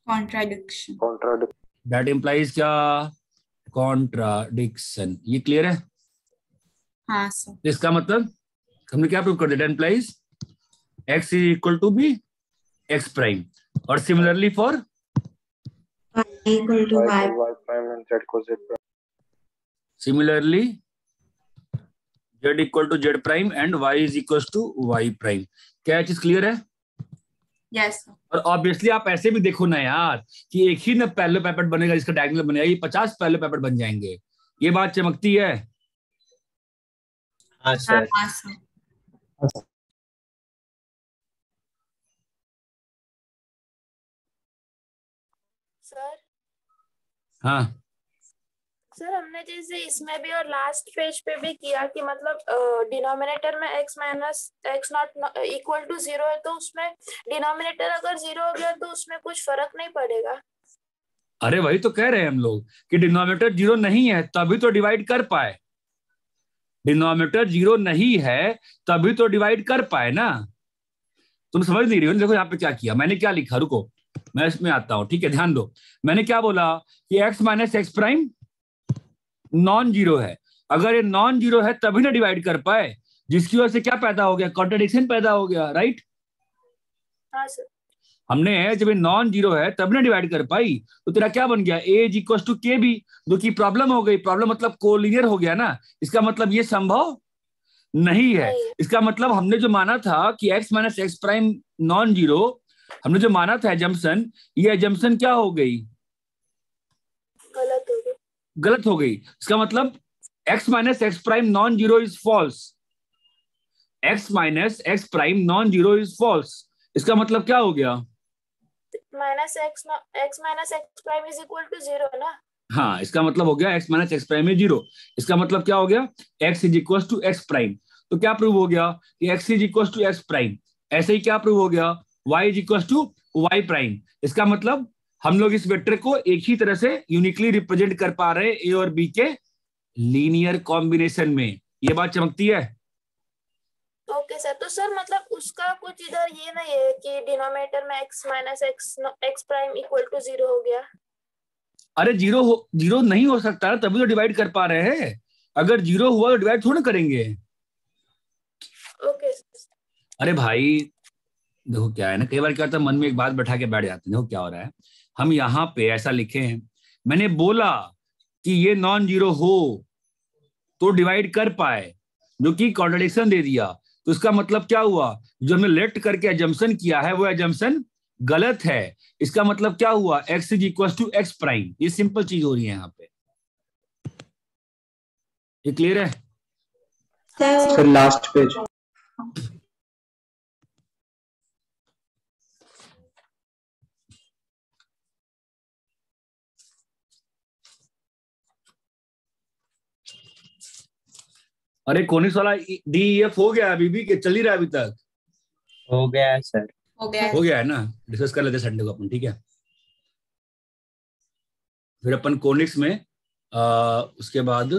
कॉन्ट्राडिक्शन कॉन्ट्राडिक्शन दैट इम्प्लाइज क्या कॉन्ट्राडिक्शन ये क्लियर है हाँ सर इसका मतलब हमने क्या प्रूव कर दिया implies X is equal to B X prime और similarly for y equal to y. Y prime and z equal z prime. Similarly z equal to Z prime and y is equal to y prime क्या चीज़ clear है? Sir और obviously आप ऐसे भी देखो ना यार कि एक ही ना पैलो पैपेट बनेगा जिसका डायगोनल बनेगा ये पचास पैलो पैपेट बन जाएँगे। ये बात चमकती है? सर हाँ। सर हमने जैसे इसमें भी और लास्ट पेज पे भी किया कि मतलब डिनोमिनेटर में x minus X not equal to zero है तो उसमें डिनोमिनेटर अगर ज़ीरो हो गया तो उसमें कुछ फ़र्क नहीं पड़ेगा। अरे वही तो कह रहे हैं हम लोग कि डिनोमिनेटर ज़ीरो नहीं है तभी तो डिवाइड कर पाए। डिनोमिनेटर ज़ीरो नहीं है तभी तो डिवाइड कर पाए ना। तुम समझ नहीं रही हो देखो यहाँ पे क्या किया मैंने क्या लिखा रुको। मैं इसमें आता हूँ ठीक है? ध्यान दो। मैंने क्या बोला कि x minus X prime non zero है। अगर ये नॉन ज़ीरो है तभी ना डिवाइड कर पाए जिसकी वजह से क्या पैदा हो गया? कॉन्ट्रडिक्शन पैदा हो गया राइट हाँ सर हमने जब ये नॉन ज़ीरो है तब ना डिवाइड कर पाई तो तेरा क्या बन गया? A is equal to K B जो कि प्रॉब्लम हो गई। प्रॉब्लम मतलब कोलिनियर हो गया ना। इसका मतलब ये संभव नहीं है। इसका मतलब हमने जो माना था कि x minus X prime non zero हमने जो माना था एजम्पन ये एजम्पन क्या हो गई? गलत हो गलत हो गई। इसका मतलब x minus X prime non zero is false x minus X prime non zero is false इसका मतलब क्या हो गया? Minus X X minus X prime is equal to zero ना? हाँ इसका मतलब हो गया x माइनस एक्स प्राइम है ज़ीरो इसका मतलब क्या हो गया? x is equal to X prime तो क्या प्रूव हो गया कि x is equal to X prime ऐसे ही क्या प्रूव हो गया? Y is equal to Y prime इसका मतलब हम लोग इस वेक्टर को एक ही तरह से यूनिकली रिप्रेजेंट कर पा रहे हैं ए और बी के लीनियर कॉम्बिनेशन में। ये बात चमकती है? ओके सर तो सर मतलब उसका कुछ इधर ये नहीं है कि डिनोमिनेटर में x minus X X prime equal to zero हो गया। अरे ज़ीरो हो ज़ीरो नहीं हो सकता तभी तो डिवाइड कर पा रहे हैं। अगर ज़ीरो हुआ तो डिवाइड थोड़ा करेंगे। ओके अरे भाई देखो क्या है ना कई बार क्या होता है मन में एक बात बैठा के बैठ जाते हैं देखो क्या हो रहा है। हम यहाँ पे ऐसा लिखे हैं मैंने बोला कि ये नॉन ज़ीरो हो तो डिवाइड कर पाए जो कि कॉन्ट्रडिक्शन दे दिया। तो इसका मतलब क्या हुआ? जो हमने लेफ़्ट करके एजम्पन किया है वो एजम्पन गलत है। इसका मतलब क्या हुआ? X is equal to x prime ये सिंपल चीज़ हो रही है यहाँ पे। ये क्लियर है? सर लास्ट पेज अरे कोनिक्स वाला डी एफ़ हो गया अभी भी चल ही रहा है अभी तक? हो गया है सर। हो गया हो। गया है ना? डिस्कस कर लेते हैं संडे को अपन ठीक है? फिर अपन कोनिक्स में आ, उसके बाद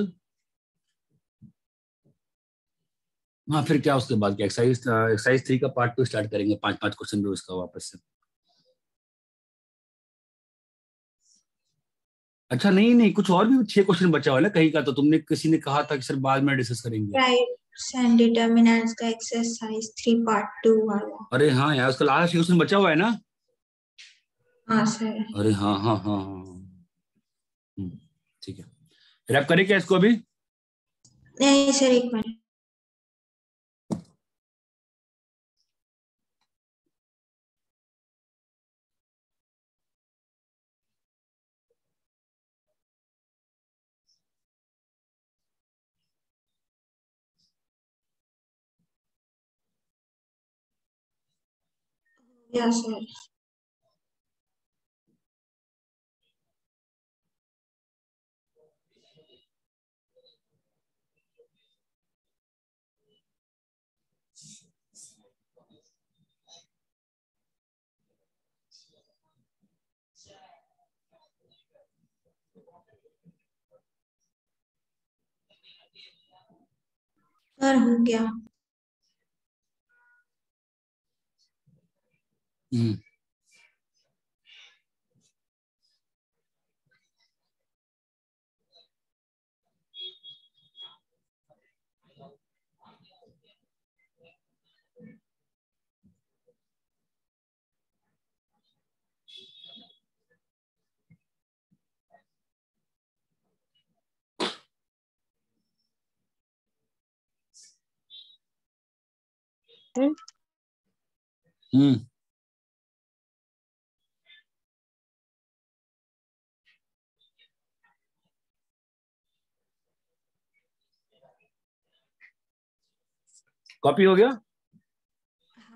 हाँ फिर क्या उसके बाद? क्या एक्सरसाइज एक्सरसाइज थ्री का पार्ट टू स्टार्ट करेंगे पाँच पाँच क्वेश्चन भी उसका वापस से। अच्छा नहीं नहीं कुछ और भी छह क्वेश्चन बचा हुआ है ना? कहीं का तो तुमने किसी ने कहा था कि सर बाद में डिस्कस करेंगे। राइट्स एंड डिटरमिनेंट्स का एक्सरसाइज 3 पार्ट 2 वाला। अरे हाँ यार उसका लास्ट क्वेश्चन बचा हुआ है ना? हाँ सर। अरे हाँ हाँ हाँ हाँ हम्म, ठीक है। फिर आप करें क्या इसको अभी? नहीं सर एक मिनट सर हो गया Mm. Hmm? Hmm. कॉपी हो गया?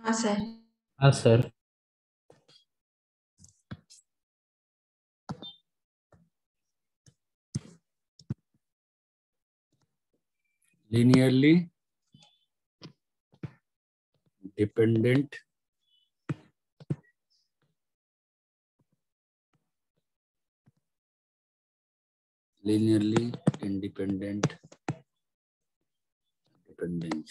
हाँ सर। हाँ sir. Linearly dependent linearly independent dependent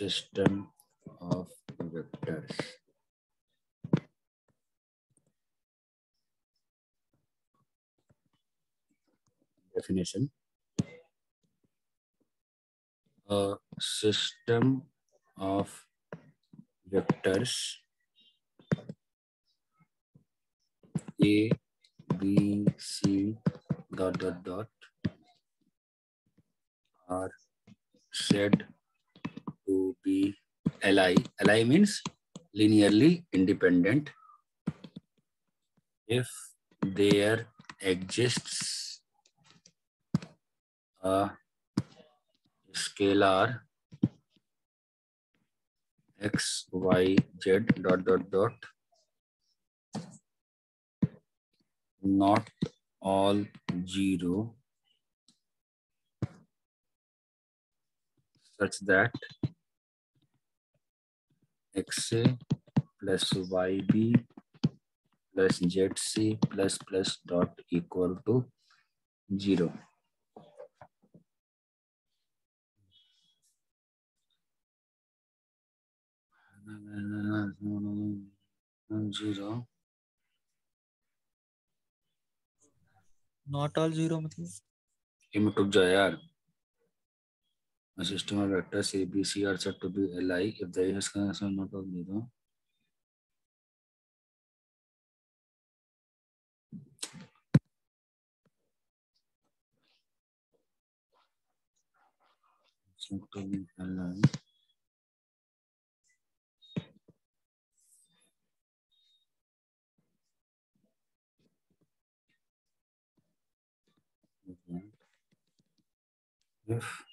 system of vectors definition. A system of vectors a b c dot dot dot are said to be li li means linearly independent. If there exists a scalar x y z dot dot dot not all zero such that xa plus yb plus zc plus plus dot equal to zero zero not all zero मतलब ये में टुक जाए यार A system of vectors A, B, C are said to be Li if the is not of zero. If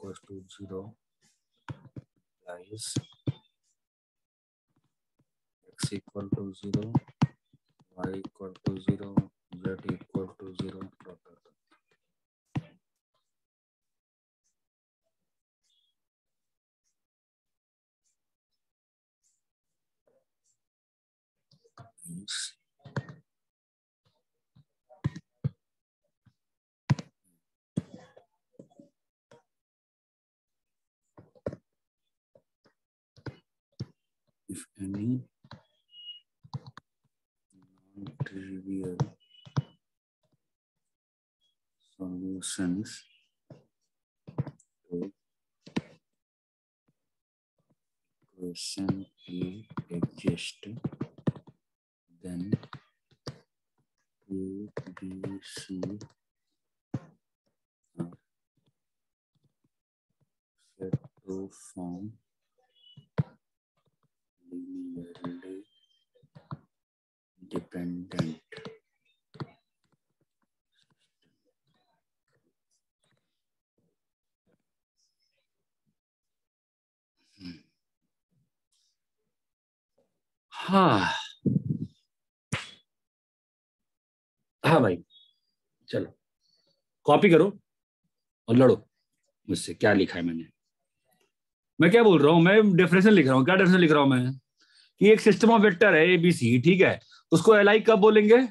equals to zero implies x equal to zero. Y equal to zero. Z equal to zero. Dot if any. Non-trivial solutions. To question A exist, then A, B, C are said to form linearly dependent हाँ हाँ भाई, चलो। Copy करो और लड़ो। मुझसे क्या लिखा है मैंने? मैं क्या बोल रहा हूँ? मैं डेफिनेशन लिख रहा हूँ। क्या डेफिनेशन लिख रहा हूँ मैं? कि एक सिस्टम ऑफ़ वेक्टर है एबीसी ठीक है? उसको एल आई कब बोलेंगे?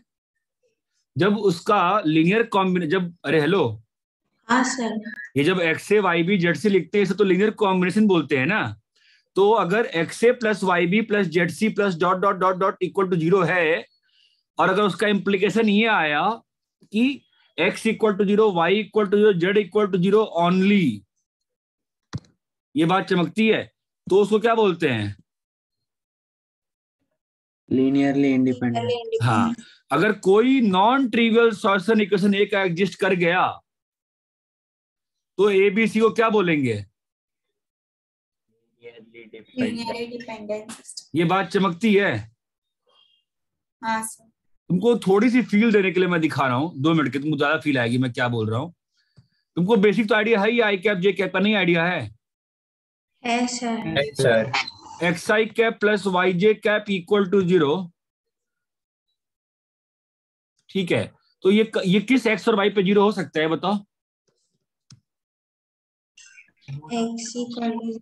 जब उसका लिनियर कॉम्बिनेशन जब अरे हेलो हाँ सर ये जब X A Y B Z से लिखते हैं इसे तो लिनियर कॉम्बिनेशन बोलते हैं ना? तो अगर X A plus Y B plus Z C plus dot dot dot dot equal to zero है और अगर उसका इम्प्लीकेशन ये आया कि X equal to zero Y equal to zero Z equal to zero only ये बात चमकती है तो उसको क्या बोलते हैं? लीनियरली इंडिपेंडेंट हाँ अगर कोई non trivial solution equation A का एग्जिस्ट कर गया तो ए बी सी को क्या बोलेंगे? Linearly dependent. System ये बात चमकती है? हाँ तुमको थोड़ी सी फील देने के लिए मैं दिखा रहा हूँ। दो मिनट के तुमको ज़्यादा फील आएगी मैं क्या बोल रहा हूँ? तुमको बेसिक तो आइडिया है ही आई कैप जे कैप का नहीं आइडिया है? है sir sir X I cap plus Y J cap equal to zero ठीक है। तो ये ये किस एक्स और वाई पे ज़ीरो हो सकता है बताओ। X equal to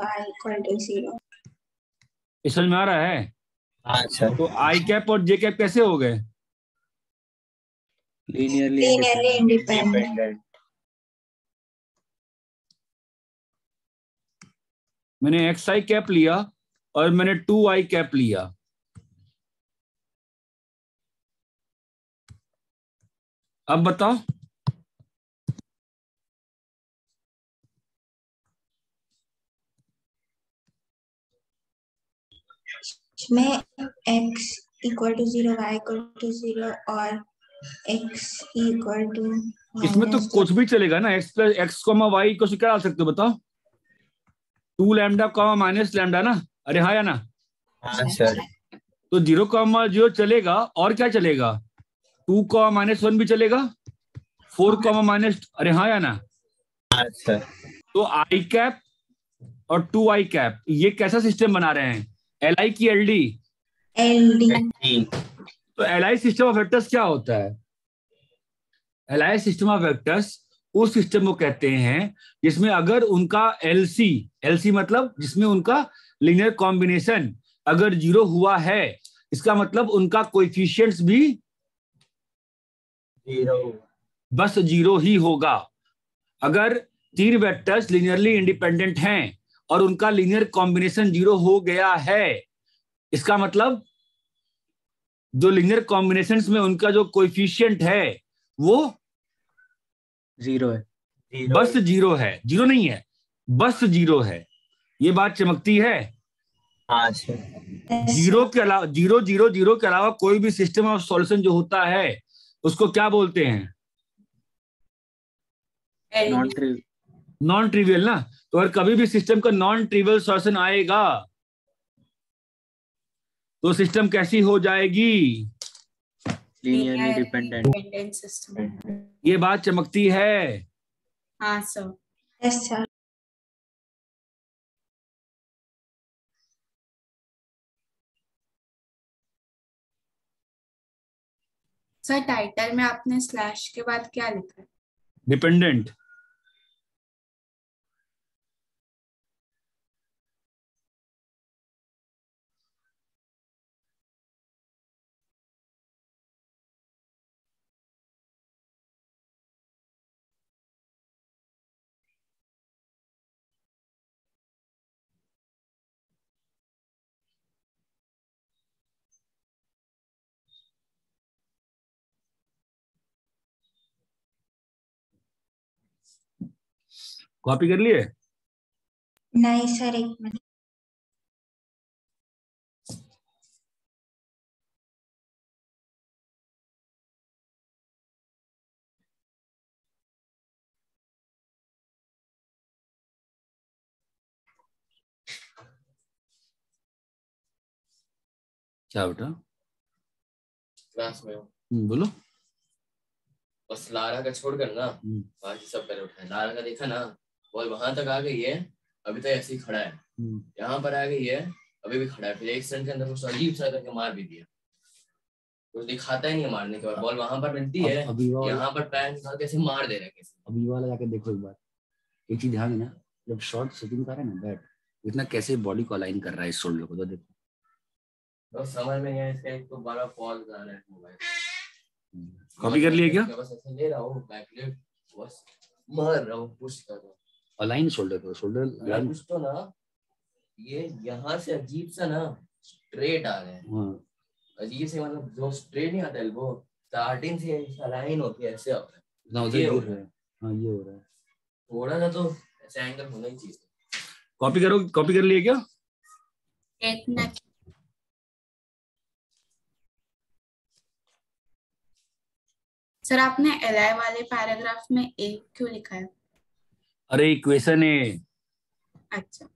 y equal to zero. समझ में आ रहा है? सर तो आई कैप और जे कैप कैसे हो गए? लीनियरली इंडिपेंडेंट मैंने एक्स आई कैप लिया और मैंने टू आई कैप लिया। अब बताओ। में x equal to zero y equal to zero और x equal to इसमें तो कुछ भी चलेगा ना। X plus X comma Y को क्या डाल सकते हो बताओ। Two lambda comma minus lambda ना? अरे हाँ या ना? हाँ सर। तो ज़ीरो कॉमा ज़ीरो चलेगा और क्या चलेगा? टू कॉमा माइनस वन भी चलेगा? फोर कॉमा माइनस अरे हाँ या ना? हाँ सर। तो आई कैप और टू आई कैप ये कैसा सिस्टम बना रहे हैं? एल आई की एल डी? LD तो L I system of vectors क्या होता है? L I system of vectors उस सिस्टम को कहते हैं जिसमें अगर उनका एल सी एल सी मतलब जिसमें उनका लिनियर कॉम्बिनेशन अगर ज़ीरो हुआ है इसका मतलब उनका कोएफिशिएंट्स भी ज़ीरो बस ज़ीरो ही होगा। अगर तीन वेक्टर्स लिनियरली इंडिपेंडेंट हैं और उनका लिनियर कॉम्बिनेशन ज़ीरो हो गया है इसका मतलब जो लिनियर कॉम्बिनेशन में उनका जो कोएफिशिएंट है वो ज़ीरो है। बस ज़ीरो है। ज़ीरो नहीं है। बस ज़ीरो है। ये बात चमकती है? हाँ ज़ीरो के अलावा ज़ीरो ज़ीरो ज़ीरो के अलावा कोई भी सिस्टम ऑफ़ सॉल्यूशन जो होता है उसको क्या बोलते हैं? नॉन ट्रिवियल नॉन ट्रिवियल ना? तो अगर कभी भी सिस्टम का नॉन ट्रिवियल सॉल्यूशन आएगा तो सिस्टम कैसी हो जाएगी? लीनियरली डिपेंडेंट सिस्टम ये बात चमकती है। हाँ sir yes sir sir title में आपने स्लैश के बाद क्या लिखा है? डिपेंडेंट कॉपी कर लिए? नहीं सर एक मिनट क्या बेटा? क्लास में हूँ। हम्म, बोलो। बस लारा का छोड़कर ना हम्म, बाकी सब पहले उठाए। लारा का देखा ना? बॉल वहाँ तक आ गई है अभी तक ऐसे ही खड़ा है। हम्म। यहाँ पर आ गई है अभी भी खड़ा है। फिर एक सेकंड के अंदर कुछ अजीब सा करके मार भी दिया। कुछ दिखाता ही नहीं है मारने के बाद। बॉल वहाँ पर मिलती है यहाँ पर पैर निकाल के ऐसे मार दे रहा है किसी अभी वाला जाके देखो एक बार। एक चीज़ ध्यान देना जब शॉर्ट शूटिंग कर रहा है ना बैट इतना कैसे बॉडी को अलाइन कर रहा है इस शोल्डर को तो देखो। तो समझ में नहीं इसका एक तो बारह पॉज आ रहा है मोबाइल कॉपी कर लिए क्या? बस ऐसे ले रहा हूँ बैक लिफ्ट बस मार रहा हूँ पुश कर रहा हूँ। अलाइन शोल्डर करो शोल्डर तो ना ये यहाँ से अजीब सा ना स्ट्रेट आ रहा है। हाँ। अजीब से मतलब जो स्ट्रेट नहीं आता एल्बो स्टार्टिंग से अलाइन होती है ऐसे होता है। ना उधर रहा है। हाँ। ये हो रहा है। थोड़ा सा तो ऐसे एंगल होना ही चाहिए। कॉपी करो कॉपी कर लिए क्या? देखना सर आपने एलआई वाले पैराग्राफ में ए क्यों लिखा है? अरे इक्वेशन है अच्छा।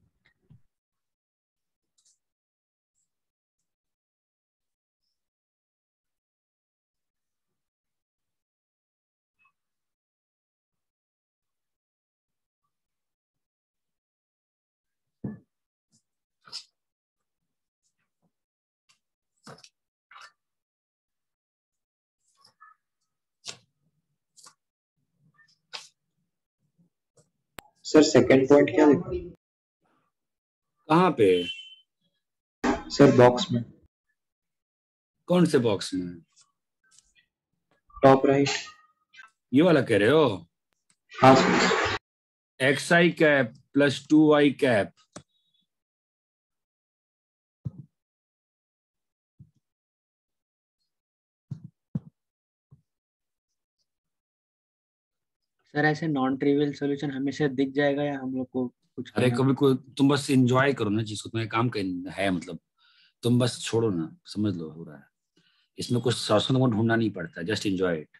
सर सेकंड पॉइंट क्या लिखा कहाँ पे? सर बॉक्स में। कौन से बॉक्स में? टॉप राइट ये वाला कह रहे हो? हाँ sir X I cap plus two I cap sir ऐसे नॉन ट्रिवियल सॉल्यूशन हमेशा दिख जाएगा या हम लोग को कुछ अरे कभी कोई तुम बस एंजॉय करो ना चीज़ को तुम्हें काम का है मतलब। तुम बस छोड़ो ना समझ लो हो रहा है। इसमें कुछ सॉल्यूशन तुमको ढूंढना नहीं पड़ता जस्ट एंजॉय इट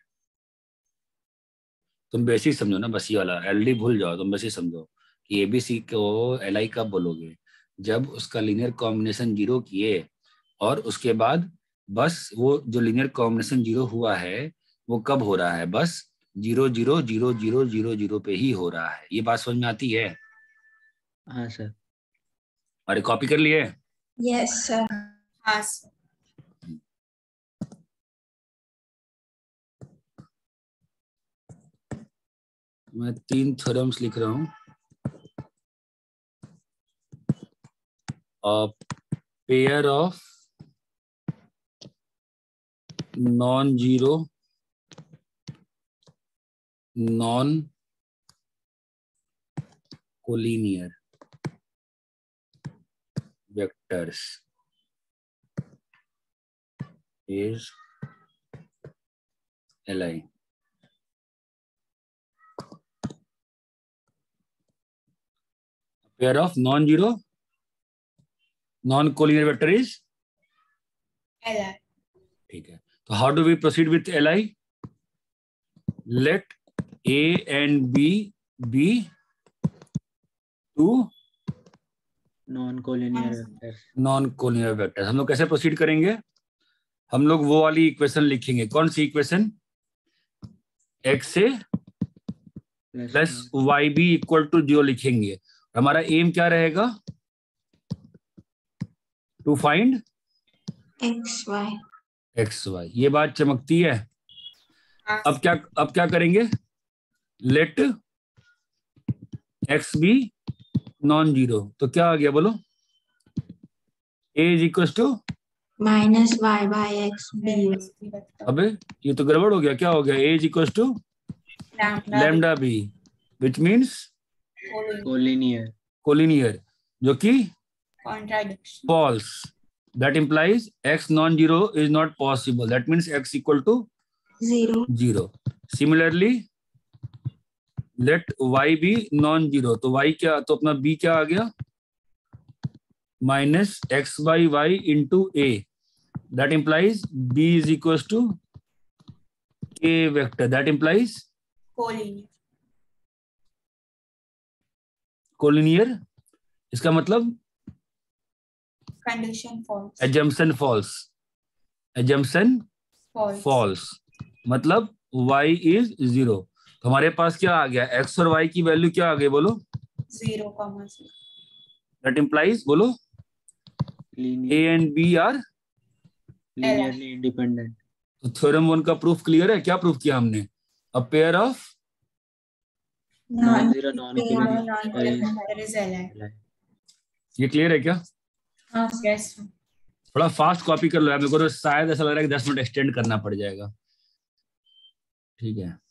तुम बेसिक समझो ना बस ये वाला एलडी भूल जाओ तुम बेसिक समझो कि एबीसी को एल आई कब बोलोगे? जब उसका लीनियर कॉम्बिनेशन ज़ीरो किए और उसके बाद बस वो जो लीनियर कॉम्बिनेशन ज़ीरो हुआ है वो कब हो रहा है? बस zero zero zero zero zero zero पे ही हो रहा है। ये बात समझ में आती है? हाँ सर। अरे कॉपी कर लिए? यस सर हाँ सर मैं तीन थ्योरम्स लिख रहा हूँ। Pair of non non-zero non collinear vectors is Li. pair of non-zero non-collinear vector is L I ठीक है तो how do we proceed with L I let A and B be two non collinear vectors non collinear vector हम लोग कैसे proceed करेंगे? हम लोग वो वाली इक्वेशन लिखेंगे। कौन सी इक्वेशन एक्स से plus Y B equal to zero लिखेंगे। हमारा एम क्या रहेगा? To find X Y X Y ये बात चमकती है। अब क्या अब क्या करेंगे? Let X be non zero तो क्या आ गया बोलो? A is equal to minus Y by X B अबे ये तो गड़बड़ हो गया। क्या हो गया? A is equal to lambda B which means collinear collinear जो कि false. That implies x non-zero is not possible. That means x equal to zero zero. Similarly let Y be non zero तो Y क्या तो अपना B क्या आ गया? Minus X Y Y into A that implies B is equal to A vector that implies collinear इसका मतलब? Assumption false assumption false मतलब वाई इज़ ज़ीरो तो हमारे पास क्या आ गया? एक्स और वाई की वैल्यू क्या आ गई? बोलो। ज़ीरो दैट इंप्लाइज बोलो। A and b are linearly independent तो थ्योरम वन का प्रूफ क्लियर है? क्या प्रूफ किया हमने? A pair of. ये क्लियर है क्या? हाँ थोड़ा फास्ट कॉपी कर लो यार मेरे को तो शायद ऐसा लग रहा है कि दस मिनट एक्सटेंड करना पड़ जाएगा। ठीक है।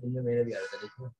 तुमने मेरे भी आया था। देखो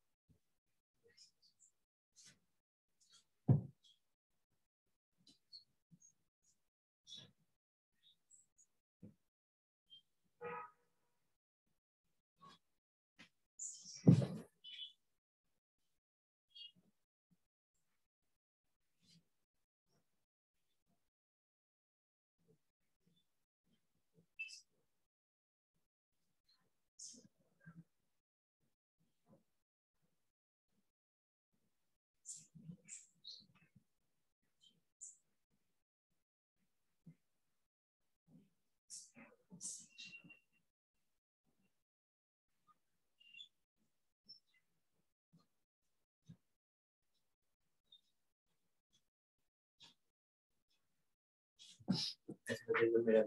मेरा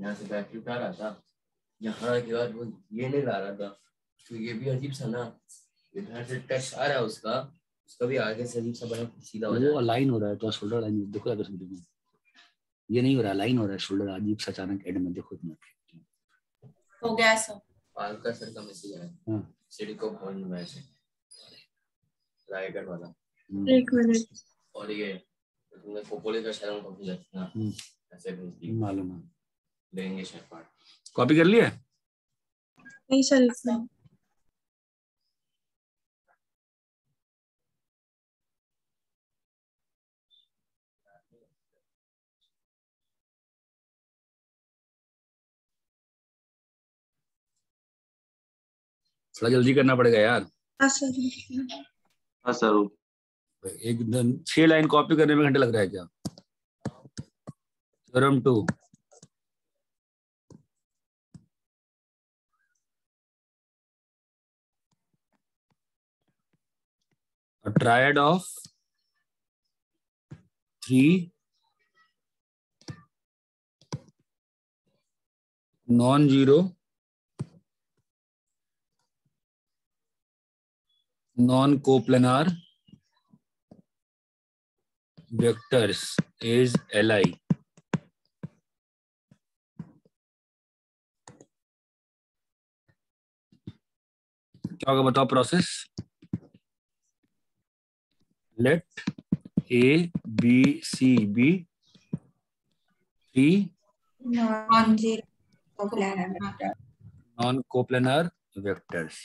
यहाँ से बैटरी उठा रहा था यहाँ के बाद वो ये नहीं ला रहा था तो ये भी अजीब सा ना इधर से टच आ रहा है। उसका उसका भी आगे से अजीब सा बड़ा सीधा हो वो अलाइन हो रहा है तो शोल्डर लाइन देखो अगर में ये नहीं हो रहा लाइन हो रहा है शोल्डर अजीब सा अचानक एंड में देखो इतना। हो गया सब पालका सर का मैसेज आया। हाँ। सिटी को फ़ोन में मैसेज रायगढ़ वाला। एक मिनट। और ये तुमने का शरण को भेजा ना हम्म, ऐसे भेज दी मालूम है। लेंगे कॉपी कर लिया? नहीं सर इसमें थोड़ा जल्दी करना पड़ेगा यार। हाँ सर हाँ सर एक दिन छह लाइन कॉपी करने में घंटे लग रहा है क्या? Theorem two. Triad of three non zero non coplanar vectors is li. क्या होगा बताओ process let A B C be three non coplanar vectors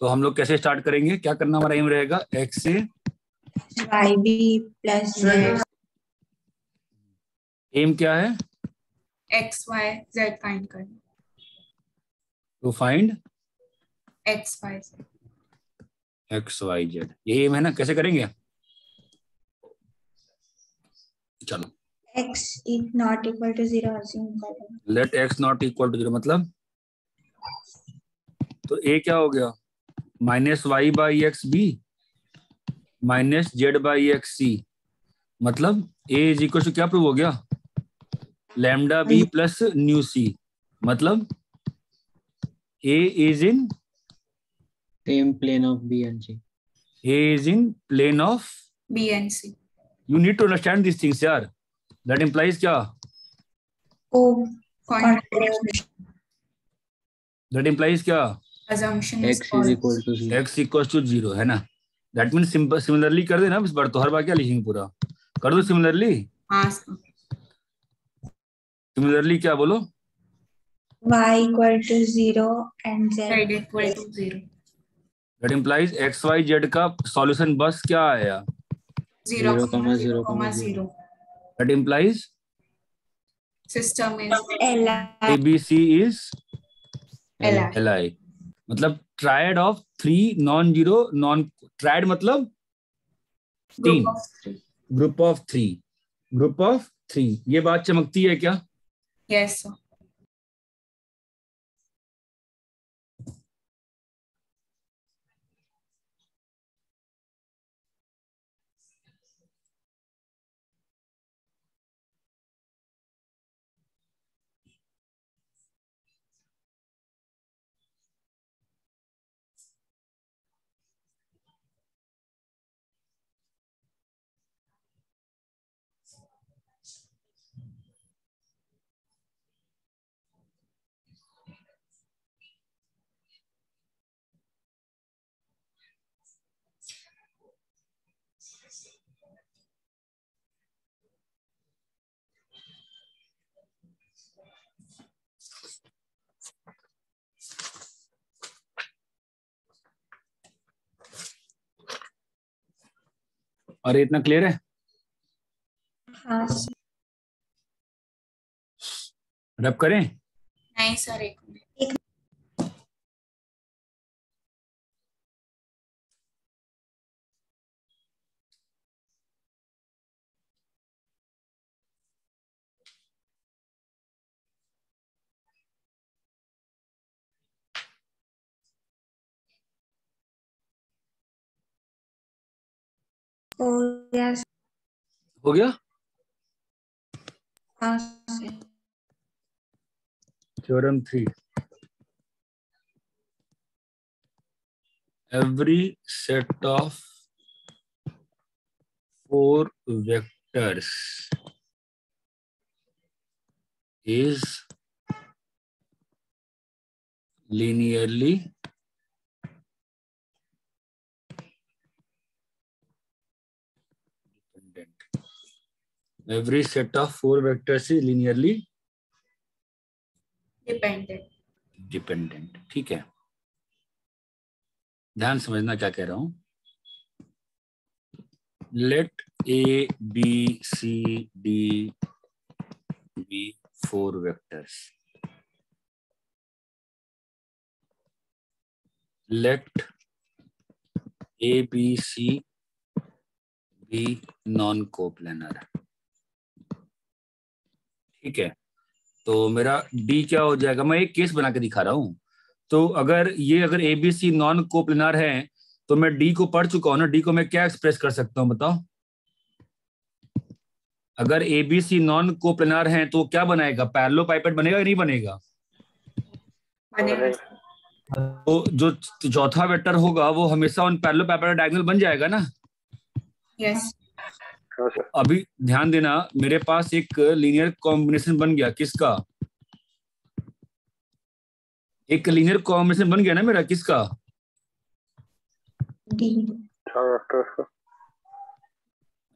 तो हम लोग कैसे स्टार्ट करेंगे? क्या करना हमारा एम रहेगा? एक्स से yb plus z एम क्या है? एक्स वाई जेड फाइंड करना to find X Y X Y Z ये एम है ना? कैसे करेंगे? चलो। X is not equal to zero assume करें। Let X not equal to zero मतलब? तो ए क्या हो गया? Minus Y by X B minus Z by X C. मतलब ए इज़ इक्वल टू क्या प्रूव हो गया? Lambda B plus nu C. मतलब A is in same plane of B and C A is in plane of B and C you need to understand this things यार। That implies क्या? That implies क्या? X is equal to X equal to zero है ना? That means simple similarly कर देना इस बार तो हर बार क्या लिखेंगे पूरा कर दो similarly हाँ similarly क्या बोलो y equal to zero and z z equal to zero that implies x y z का solution बस क्या आया zero Zero comma zero comma zero that implies system is li abc is li li मतलब triad of three non zero non triad मतलब तीन। Group of three group of three ये बात चमकती है क्या? यस yes, और इतना क्लियर है? हाँ रब करें? नहीं सर एक मिनट। हो गया हो गया हाँ sir theorem 3 every set of four vectors is linearly every set of four vectors is linearly dependent dependent ठीक है? ध्यान समझना क्या कह रहा हूँ? Let A B C D be four vectors let A B C be non coplanar ठीक है? तो मेरा डी क्या हो जाएगा? मैं एक केस बना के दिखा रहा हूँ। तो अगर ये अगर एबीसी नॉन कोप्लेनार है तो मैं डी को पढ़ चुका हूँ ना। डी को मैं क्या एक्सप्रेस कर सकता हूँ बताओ? अगर एबीसी नॉन कोप्लेनार है तो क्या बनाएगा? पैरलो पाइपेट बनेगा या नहीं बनेगा? तो जो चौथा वेक्टर होगा वो हमेशा उन पैरलो पाइपेट डायगोनल बन जाएगा ना? यस अभी ध्यान देना मेरे पास एक लीनियर कॉम्बिनेशन बन गया किसका? एक लीनियर कॉम्बिनेशन बन गया ना मेरा किसका?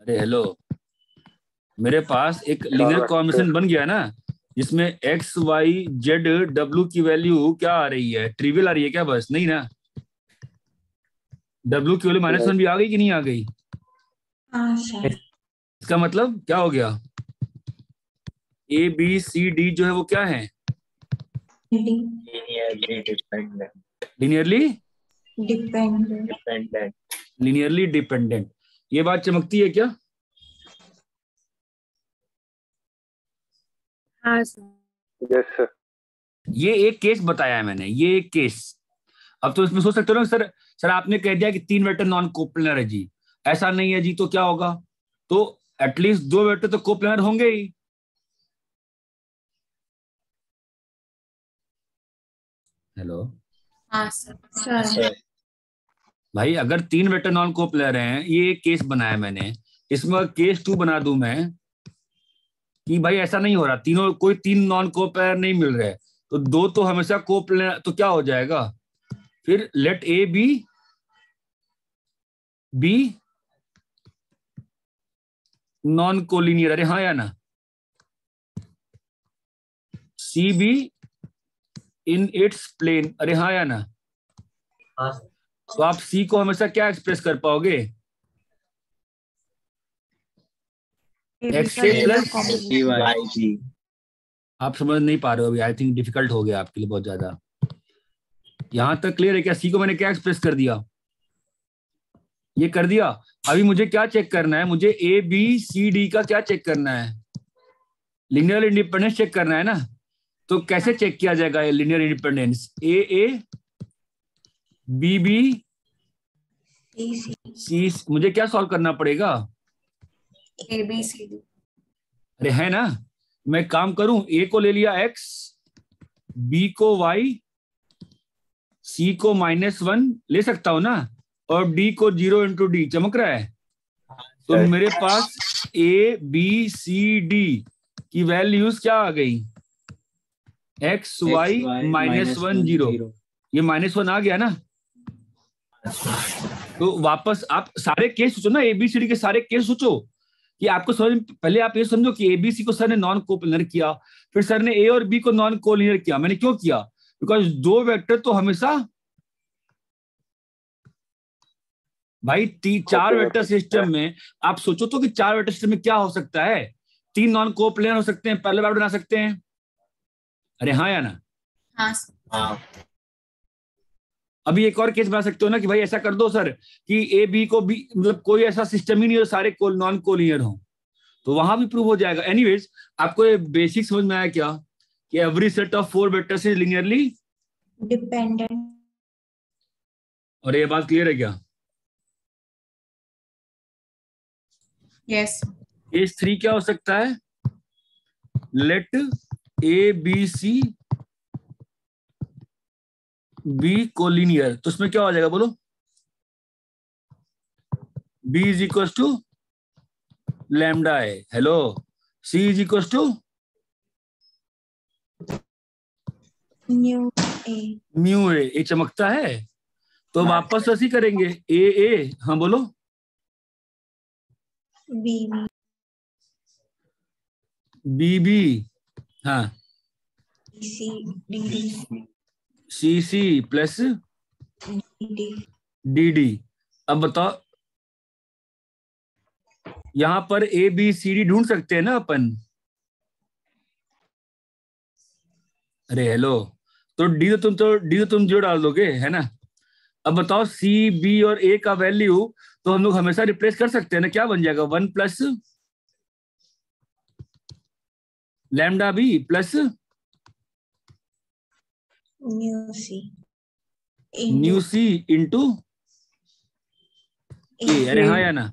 अरे हेलो मेरे पास एक लीनियर कॉम्बिनेशन बन गया ना जिसमें एक्स वाई जेड डब्ल्यू की वैल्यू क्या आ रही है? ट्रिवियल आ रही है क्या बस? नहीं ना? डब्ल्यू की वैल्यू माइनस वन भी आ गई कि नहीं आ गई? हाँ सर। इसका मतलब क्या हो गया? ए बी सी डी जो है वो क्या है? लिनियरली डिपेंडेंट लिनियरली डिपेंडेंट ये बात चमकती है क्या? हाँ सर यस सर ये एक केस बताया है मैंने ये एक केस अब तो इसमें सोच सकते हो ना सर सर आपने कह दिया कि तीन वेक्टर नॉन कोप्लेनर है जी। ऐसा नहीं है जी तो क्या होगा? तो एटलीस्ट दो वेक्टर तो कोप्लेनर होंगे ही। हेलो हाँ सर सर भाई अगर तीन वेक्टर नॉन कोप्लेनर हैं ये एक केस बनाया मैंने। इसमें केस टू बना दू मैं कि भाई ऐसा नहीं हो रहा तीनों कोई तीन नॉन कोप्लेनर नहीं मिल रहे तो दो तो हमेशा कोप्लेनर तो क्या हो जाएगा? फिर let A B be non collinear अरे हाँ या ना? C be in its plane अरे हाँ या ना? हाँ तो आप सी को हमेशा क्या एक्सप्रेस कर पाओगे? एक्स प्लस आप समझ नहीं पा रहे हो अभी आई थिंक डिफ़िकल्ट हो गया आपके लिए बहुत ज़्यादा। यहाँ तक क्लियर है क्या? सी को मैंने क्या एक्सप्रेस कर दिया? ये कर दिया। अभी मुझे क्या चेक करना है? मुझे ए बी सी डी का क्या चेक करना है? लिनियर इंडिपेंडेंस चेक करना है ना? तो कैसे चेक किया जाएगा ये linear independence A A B B C मुझे क्या सॉल्व करना पड़ेगा? ए बी सी डी अरे है ना? मैं काम करूँ ए को ले लिया एक्स बी को वाई सी को माइनस वन ले सकता हूँ ना? और डी को ज़ीरो इंटू डी चमक रहा है? तो मेरे पास ए बी सी डी की वैल्यूज़ क्या आ गई? X Y minus one zero ये माइनस वन आ गया ना? तो वापस आप सारे केस सोचो ना एबीसीडी के सारे केस सोचो। कि आपको समझ पहले आप ये समझो कि एबीसी को सर ने नॉन कोप्लिनर किया फिर सर ने ए और बी को नॉन कोलिनर किया। मैंने क्यों किया? बिकॉज़ दो वेक्टर तो हमेशा भाई ती, चार वेक्टर सिस्टम में आप सोचो तो कि चार वेक्टर सिस्टम में क्या हो सकता है? तीन नॉन कोप्लेनर हो सकते हैं पहले बार बना सकते हैं। अरे हाँ या ना? हाँ। हाँ। अभी एक और केस बना सकते हो ना कि भाई ऐसा कर दो सर कि ए बी को बी मतलब कोई ऐसा सिस्टम ही नहीं हो सारे नॉन कोलिनियर हो। तो वहाँ भी प्रूव हो जाएगा। एनीवेज आपको ये बेसिक समझ में आया क्या? कि every set of four vectors is linearly dependent और ये बात क्लियर है क्या? यस केस थ्री क्या हो सकता है? Let A B C B collinear तो उसमें क्या हो जाएगा बोलो? B is equal to lambda है hello C is equal to nu A mu A ये चमकता है? तो वापस ऐसे ही करेंगे। ए ए हाँ बोलो। बी बी बी हाँ C C plus D D अब बताओ यहाँ पर ए बी सी डी ढूंढ सकते हैं ना अपन? अरे हेलो तो डी तो तुम तो डी तो तुम जो डाल दोगे है ना? अब बताओ सी बी और ए का वैल्यू तो हम लोग हमेशा रिप्लेस कर सकते हैं ना? क्या बन जाएगा? One plus lambda B plus nu C. Into A अरे हाँ या ना?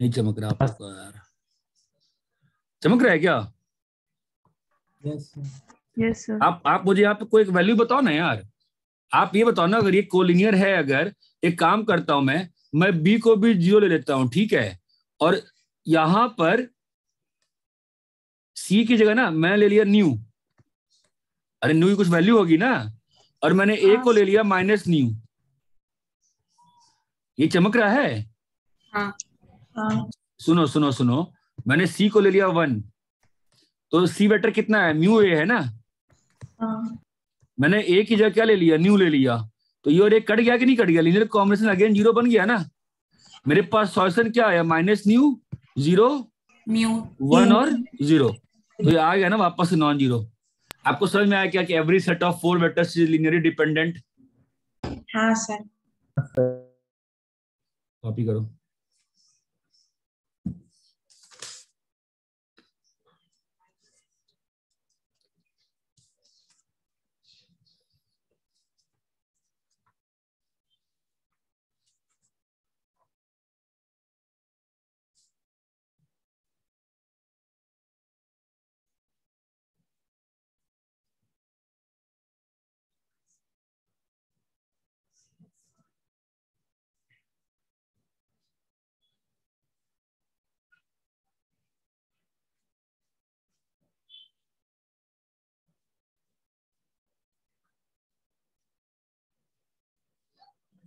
नहीं चमक रहा आपको यार। चमक रहा है क्या? यस यस सर आप आप मुझे यहाँ पे कोई एक वैल्यू बताओ ना यार। आप ये बताओ ना अगर ये कोलिनियर है अगर एक काम करता हूँ मैं मैं बी को भी ज़ीरो ले लेता हूँ ठीक है? और यहाँ पर सी की जगह ना मैं ले लिया न्यू अरे न्यू की कुछ वैल्यू होगी ना? और मैंने ए को ले लिया माइनस न्यू ये चमक रहा है? हाँ। हाँ। सुनो सुनो सुनो। मैंने सी को ले लिया वन तो सी वेक्टर कितना है? म्यू ए है ना? हाँ। मैंने ए की जगह क्या ले लिया? न्यू ले लिया। तो ये और एक कट गया कि नहीं कट गया? लीनियर कॉम्बिनेशन अगेन ज़ीरो बन गया ना? मेरे पास सॉल्यूशन क्या आया? Minus nu zero mu one और ज़ीरो तो ये आ गया ना वापस नॉन ज़ीरो आपको समझ में आया क्या कि every set of four vectors is linearly dependent हाँ सर कॉपी करो।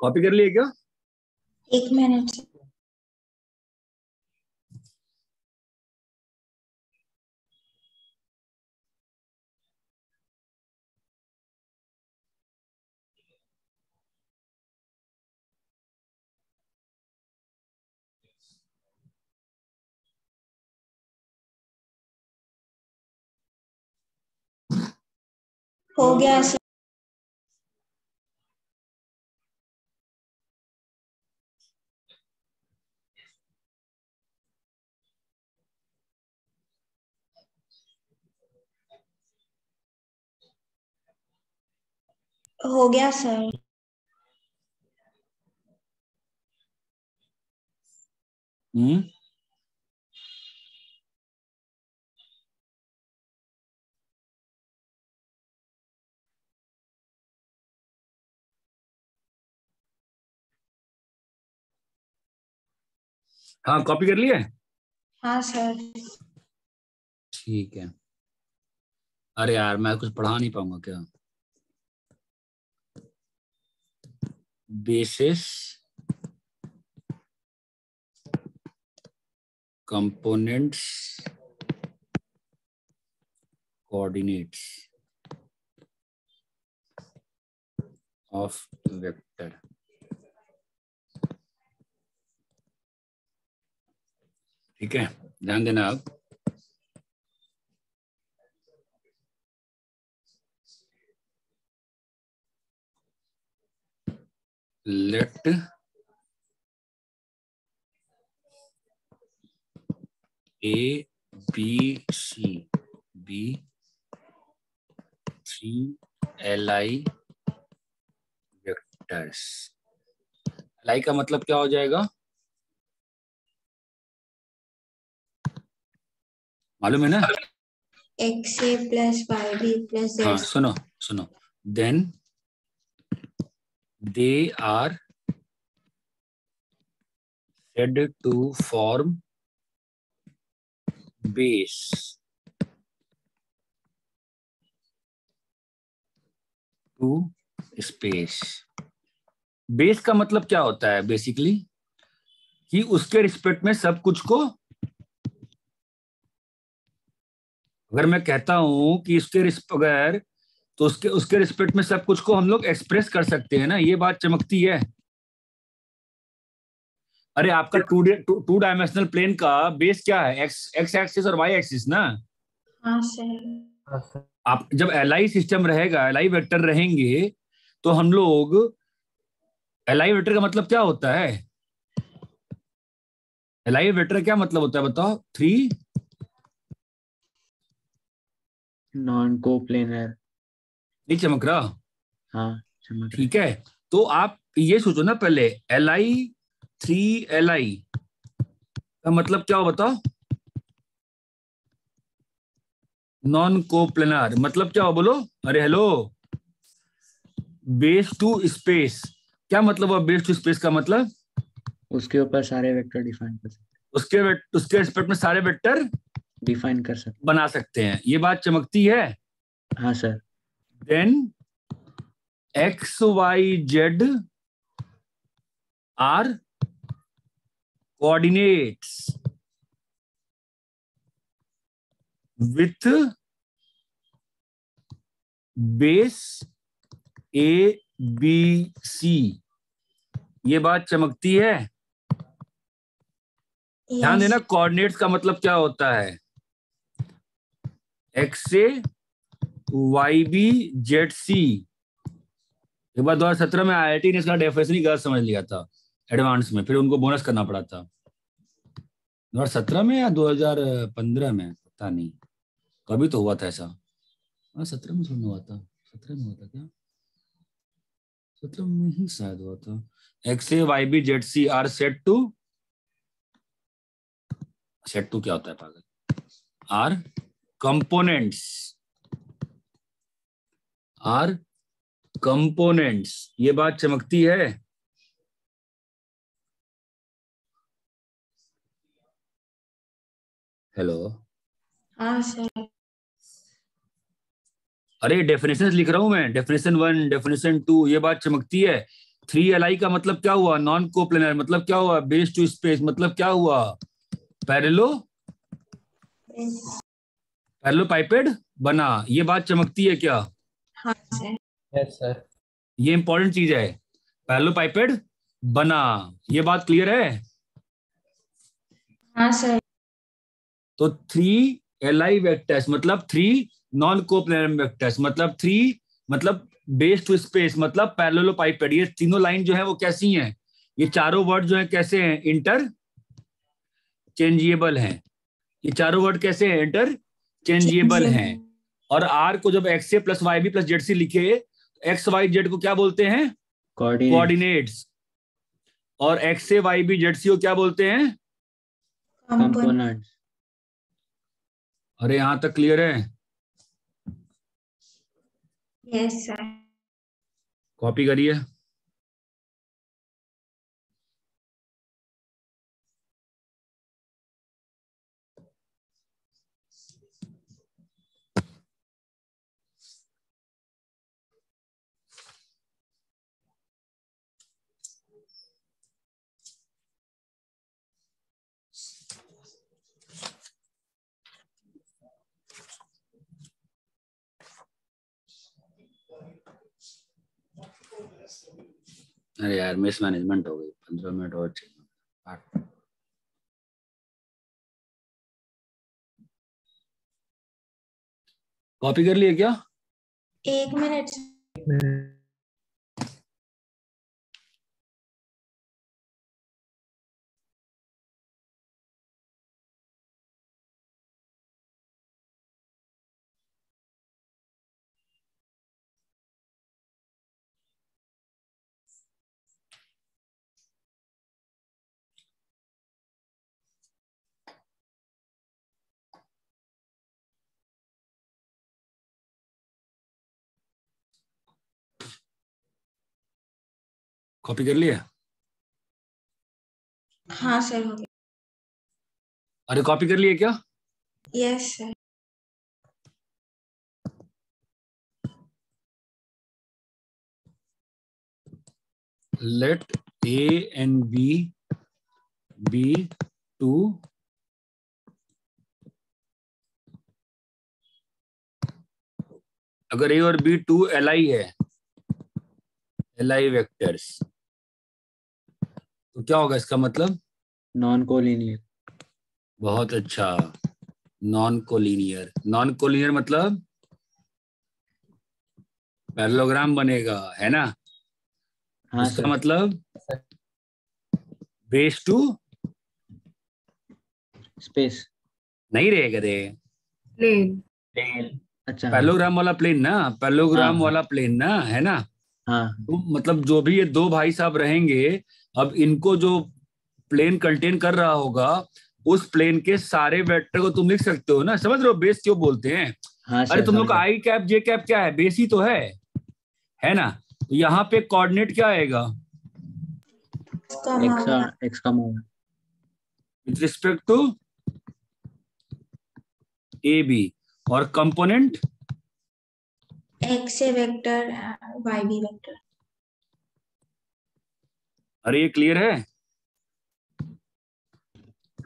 कॉपी कर लिए क्या? एक मिनट हो गया सर हो गया सर। हम्म? हाँ कॉपी कर लिए? हाँ सर ठीक है। अरे यार मैं कुछ पढ़ा नहीं पाऊँगा क्या? Basis components coordinates of vector. ठीक है, ध्यान देना आप। Let a b c be three L I vectors L I का मतलब क्या हो जाएगा? मालूम है ना? X a plus y b plus हाँ सुनो सुनो। Then they are said to form base. Two space base का मतलब क्या होता है बेसिकली कि उसके रिस्पेक्ट में सब कुछ को अगर मैं कहता हूँ कि इसके अगर तो उसके उसके रिस्पेक्ट में सब कुछ को हम लोग एक्सप्रेस कर सकते हैं ना? ये बात चमकती है। अरे आपका टू टू डायमेंशनल प्लेन का बेस क्या है? एक्स एक्स एक्सिस और वाई एक्सिस ना? हाँ सर आप जब एलआई सिस्टम रहेगा एलआई वेक्टर रहेंगे तो हम लोग एलआई वेक्टर का मतलब क्या होता है? एल वेक्टर क्या मतलब होता है बताओ? थ्री नॉन को प्लेनर नहीं चमक रहा। हाँ चमक ठीक है तो आप ये सोचो ना पहले L I three L I का मतलब क्या हो बताओ? नॉन कोप्लेनार मतलब क्या हो बोलो? अरे हेलो बेस टू स्पेस क्या मतलब हुआ बेस टू स्पेस का मतलब? उसके ऊपर सारे वेक्टर डिफाइन कर सकते उसके उसके रिस्पेक्ट में सारे वेक्टर डिफाइन कर सकते बना सकते हैं। ये बात चमकती है? हाँ sir. Then x y z are coordinates with base a b c ये बात चमकती है? ध्यान देना कोऑर्डिनेट्स का मतलब क्या होता है? X a y b z c एक बार दो हज़ार सत्रह में आईटी ने इसका डेफिनेशन ही गलत समझ लिया था एडवांस में। फिर उनको बोनस करना पड़ा था। 2017 में या 2015 में? पता नहीं। कभी तो हुआ था ऐसा। हाँ सत्रह में सुनना हुआ था। सत्रह में हुआ था क्या? सत्रह में ही शायद हुआ था। X a y b z c are set to set to क्या होता है, पागल? आर कंपोनेंट्स आर कंपोनेंट्स ये बात चमकती है? हेलो हाँ सर अरे डेफिनेशन लिख रहा हूँ मैं। डेफिनेशन वन डेफिनेशन टू ये बात चमकती है। थ्री एल आई का मतलब क्या हुआ? नॉन कोप्लेनर मतलब क्या हुआ? बेस टू स्पेस मतलब क्या हुआ? पैरेलो पैरेलो पाइपेड बना ये बात चमकती है क्या? हाँ सर यस ये इंपॉर्टेंट चीज़ है। पैरेलो पाइपेड बना ये बात क्लियर है? हाँ सर तो थ्री एल आई वेक्टर्स मतलब थ्री नॉन कोप्लेनर वेक्टर्स मतलब थ्री मतलब बेस टू स्पेस मतलब पैरेललोपाइपेड ये तीनों लाइन जो है वो कैसी हैं? ये चारों वर्ड जो है कैसे हैं? इंटर चेंजिएबल हैं। ये चारों वर्ड कैसे हैं? इंटर चेंजिएबल हैं। और आर को जब x a plus y b plus z c लिखे एक्स वाई जेड को क्या बोलते हैं? कोऑर्डिनेट कोऑर्डिनेट्स और x a y b z c को क्या बोलते हैं? कंपोनेंट अरे यहाँ तक क्लियर है? यस सर कॉपी करिए। अरे यार मिस मैनेजमेंट हो गई। पंद्रह मिनट और चाहिए। आठ। कॉपी कर लिए क्या? एक मिनट। कॉपी कर लिया? हाँ सर हो गया। अरे कॉपी कर लिए क्या? Yes sir let a and b be two. अगर ए और बी टू एल आई है एल आई वेक्टर्स तो क्या होगा इसका मतलब? नॉन कोलिनियर बहुत अच्छा। नॉन कोलिनियर नॉन कोलिनियर मतलब पैरेललोग्राम बनेगा है ना? हाँ इसका मतलब बेस टू स्पेस नहीं रहेगा रे। प्लेन प्लेन अच्छा। हाँ पैलोग्राम वाला प्लेन ना? पैलोग्राम हाँ। वाला प्लेन ना है ना? हाँ। तो मतलब जो भी ये दो भाई साहब रहेंगे अब इनको जो प्लेन कंटेन कर रहा होगा उस प्लेन के सारे वेक्टर को तुम लिख सकते हो ना? समझ रहे हो? बेस क्यों बोलते हैं? हाँ अरे तुम लोग का आई कैप जे कैप क्या है? बेस ही तो है। है ना? तो यहाँ पे कोऑर्डिनेट क्या आएगा? कम एक्स का with respect to a b और component x a vector y b vector अरे ये क्लियर है?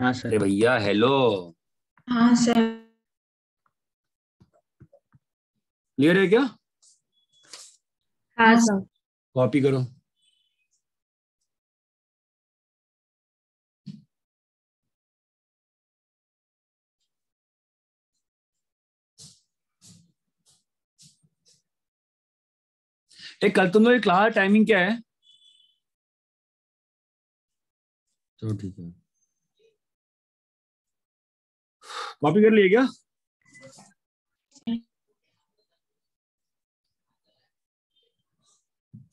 हाँ सर। अरे भैया हेलो हाँ सर। क्लियर है क्या? हाँ सर। कॉपी करो। एक कल तुम लोग क्लास टाइमिंग क्या है? चलो ठीक है। कॉपी कर लिए क्या?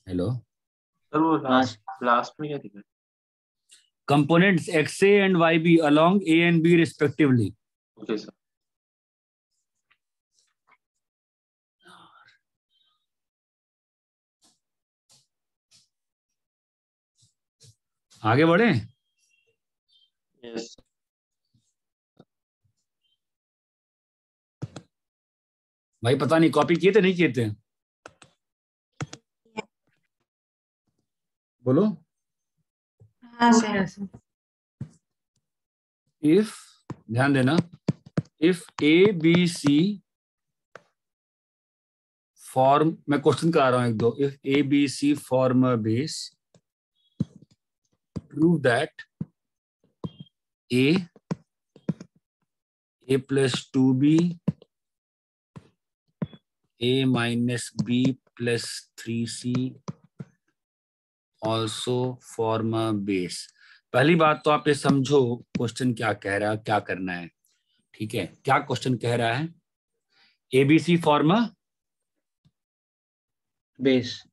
हेलो सर वो लास्ट लास्ट में क्या दिख? X a and y b along a and b respectively आगे बढ़े। यस भाई पता नहीं कॉपी किए थे नहीं किए थे? बोलो। हाँ हो सर गया सर इफ़ ध्यान देना if a b c form मैं क्वेश्चन करा रहा हूँ एक दो। If a b c form base prove that a a plus two b a minus b plus three c also form base पहली बात तो आप ये समझो क्वेश्चन क्या कह रहा है क्या करना है। ठीक है क्या क्वेश्चन कह रहा है? एबीसी फॉर्म बेस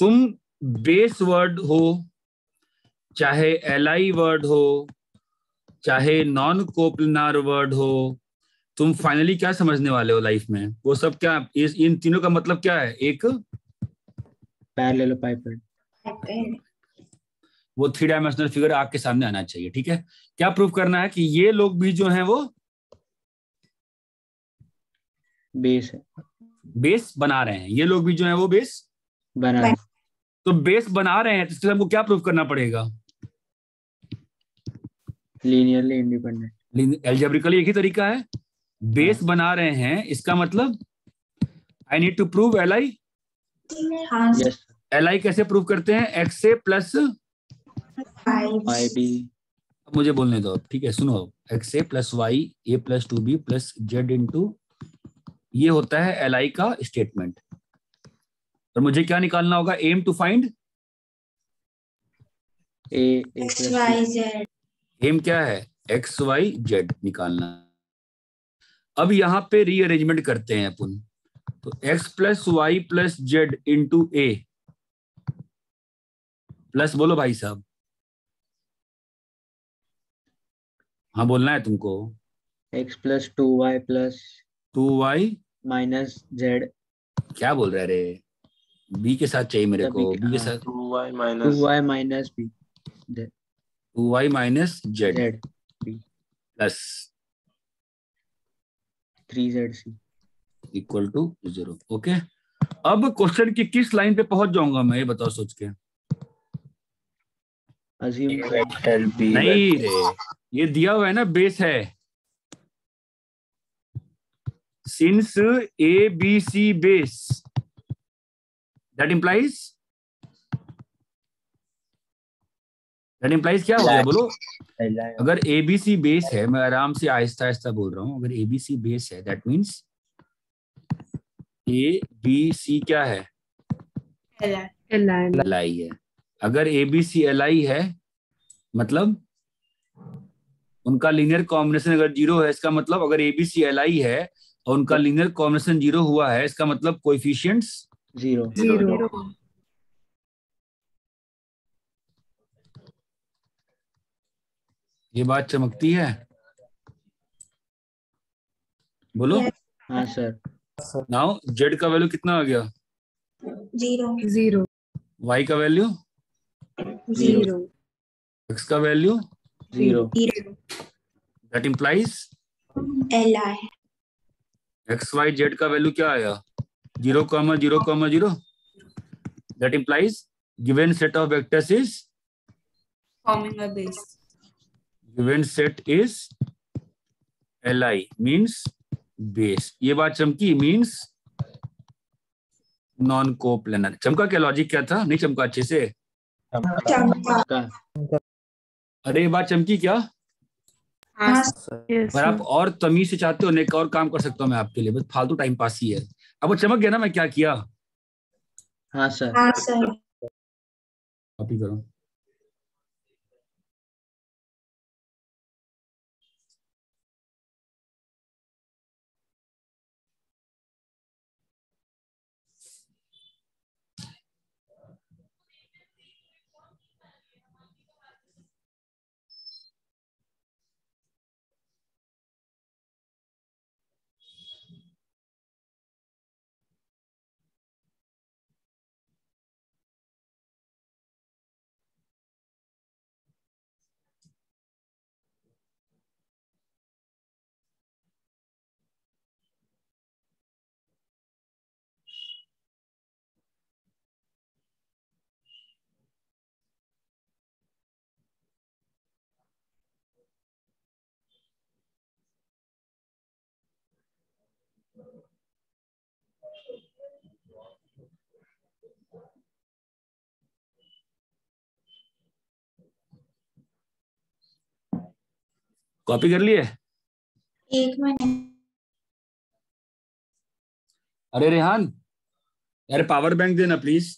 तुम बेस वर्ड हो चाहे एल आई वर्ड हो चाहे नॉन कोपलनार वर्ड हो तुम फाइनली क्या समझने वाले हो लाइफ में? वो सब क्या इस इन तीनों का मतलब क्या है? एक पैरेललोपाइपेड वो थ्री डायमेंशनल फिगर आपके सामने आना चाहिए ठीक है? क्या प्रूव करना है कि ये लोग भी जो हैं वो बेस है। बेस बना रहे हैं। ये लोग भी जो हैं वो बेस बना रहे हैं। तो बेस बना रहे हैं तो इसके लिए हमको क्या प्रूव करना पड़ेगा? लीनियरली इंडिपेंडेंट एल्जेब्रिकली एक ही तरीका है। बेस बना रहे हैं इसका मतलब I need to prove L I हाँ एल आई कैसे प्रूव करते हैं? X a plus y b मुझे बोलने दो। ठीक है सुनो। X a plus y a plus two b plus z into ये होता है एल आई का स्टेटमेंट और मुझे क्या निकालना होगा? Aim to find a x y z aim क्या है? एक्स वाई जेड निकालना। अब यहाँ पे रीअरेंजमेंट करते हैं अपन। तो x plus y plus z into a plus बोलो भाई साहब। हाँ बोलना है तुमको। X plus two y plus two y minus z क्या बोल रहे रे? बी के साथ चाहिए मेरे को। बी के। साथ two y two minus y minus b two y minus z z. Plus three z c. Equal to zero. Okay? अब क्वेश्चन की किस लाइन पे पहुँच जाऊँगा मैं ये बताओ सोच के। नहीं रे ये दिया हुआ है ना बेस है। Since a b c base that implies that implies क्या हो गया? बोलो। अगर ए बी सी बेस है मैं आराम से आहिस्ता आहिस्ता बोल रहा हूँ अगर ए बी सी बेस है that means a b c क्या है? एल आई है। अगर a B C L I है मतलब उनका लीनियर कॉम्बिनेशन अगर ज़ीरो है इसका मतलब अगर a B C L I है और उनका लीनियर कॉम्बिनेशन ज़ीरो हुआ है इसका मतलब कोएफिशिएंट्स ज़ीरो ज़ीरो ये बात चमकती है? बोलो। हाँ सर नाउ जेड का वैल्यू कितना आ गया? ज़ीरो ज़ीरो वाई का वैल्यू ज़ीरो एक्स का value zero that implies L I x y z का वैल्यू क्या आया? Zero comma zero comma zero that implies given set of vectors is forming a base. Given set is li means base. ये बात चमकी means non coplanar चमका क्या logic क्या था? नहीं चमका अच्छे से? चमका। अरे ये बात चमकी क्या? हाँ अगर आप और तमीज से चाहते हो ना एक और काम कर सकता हूँ मैं आपके लिए बस फालतू टाइम पास ही है। अब वो चमक गया ना मैं क्या किया? हाँ सर हाँ सर कॉपी करो। कॉपी कर लिए? एक मिनट। अरे रेहान अरे पावर बैंक देना प्लीज़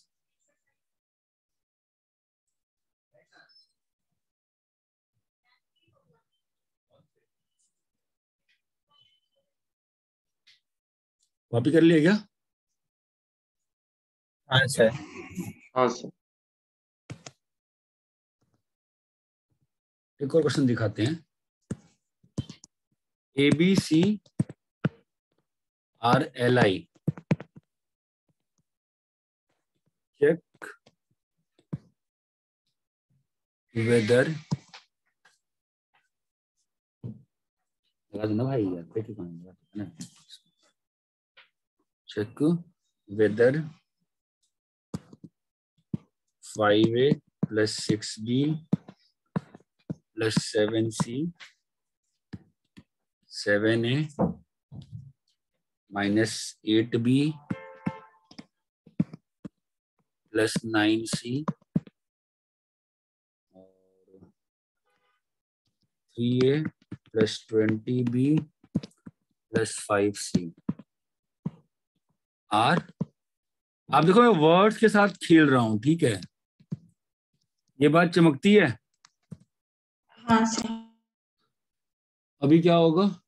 कॉपी कर लिए क्या? हाँ सर हाँ सर एक और क्वेश्चन दिखाते हैं। A b c are L I check whether भाई check whether five a plus six b plus seven c plus 7c 7a minus 8b plus nine c और three a plus twenty b plus five c. Are आप देखो मैं words के साथ खेल रहा हूँ ठीक है? ये बात चमकती है? हाँ सर अभी क्या होगा?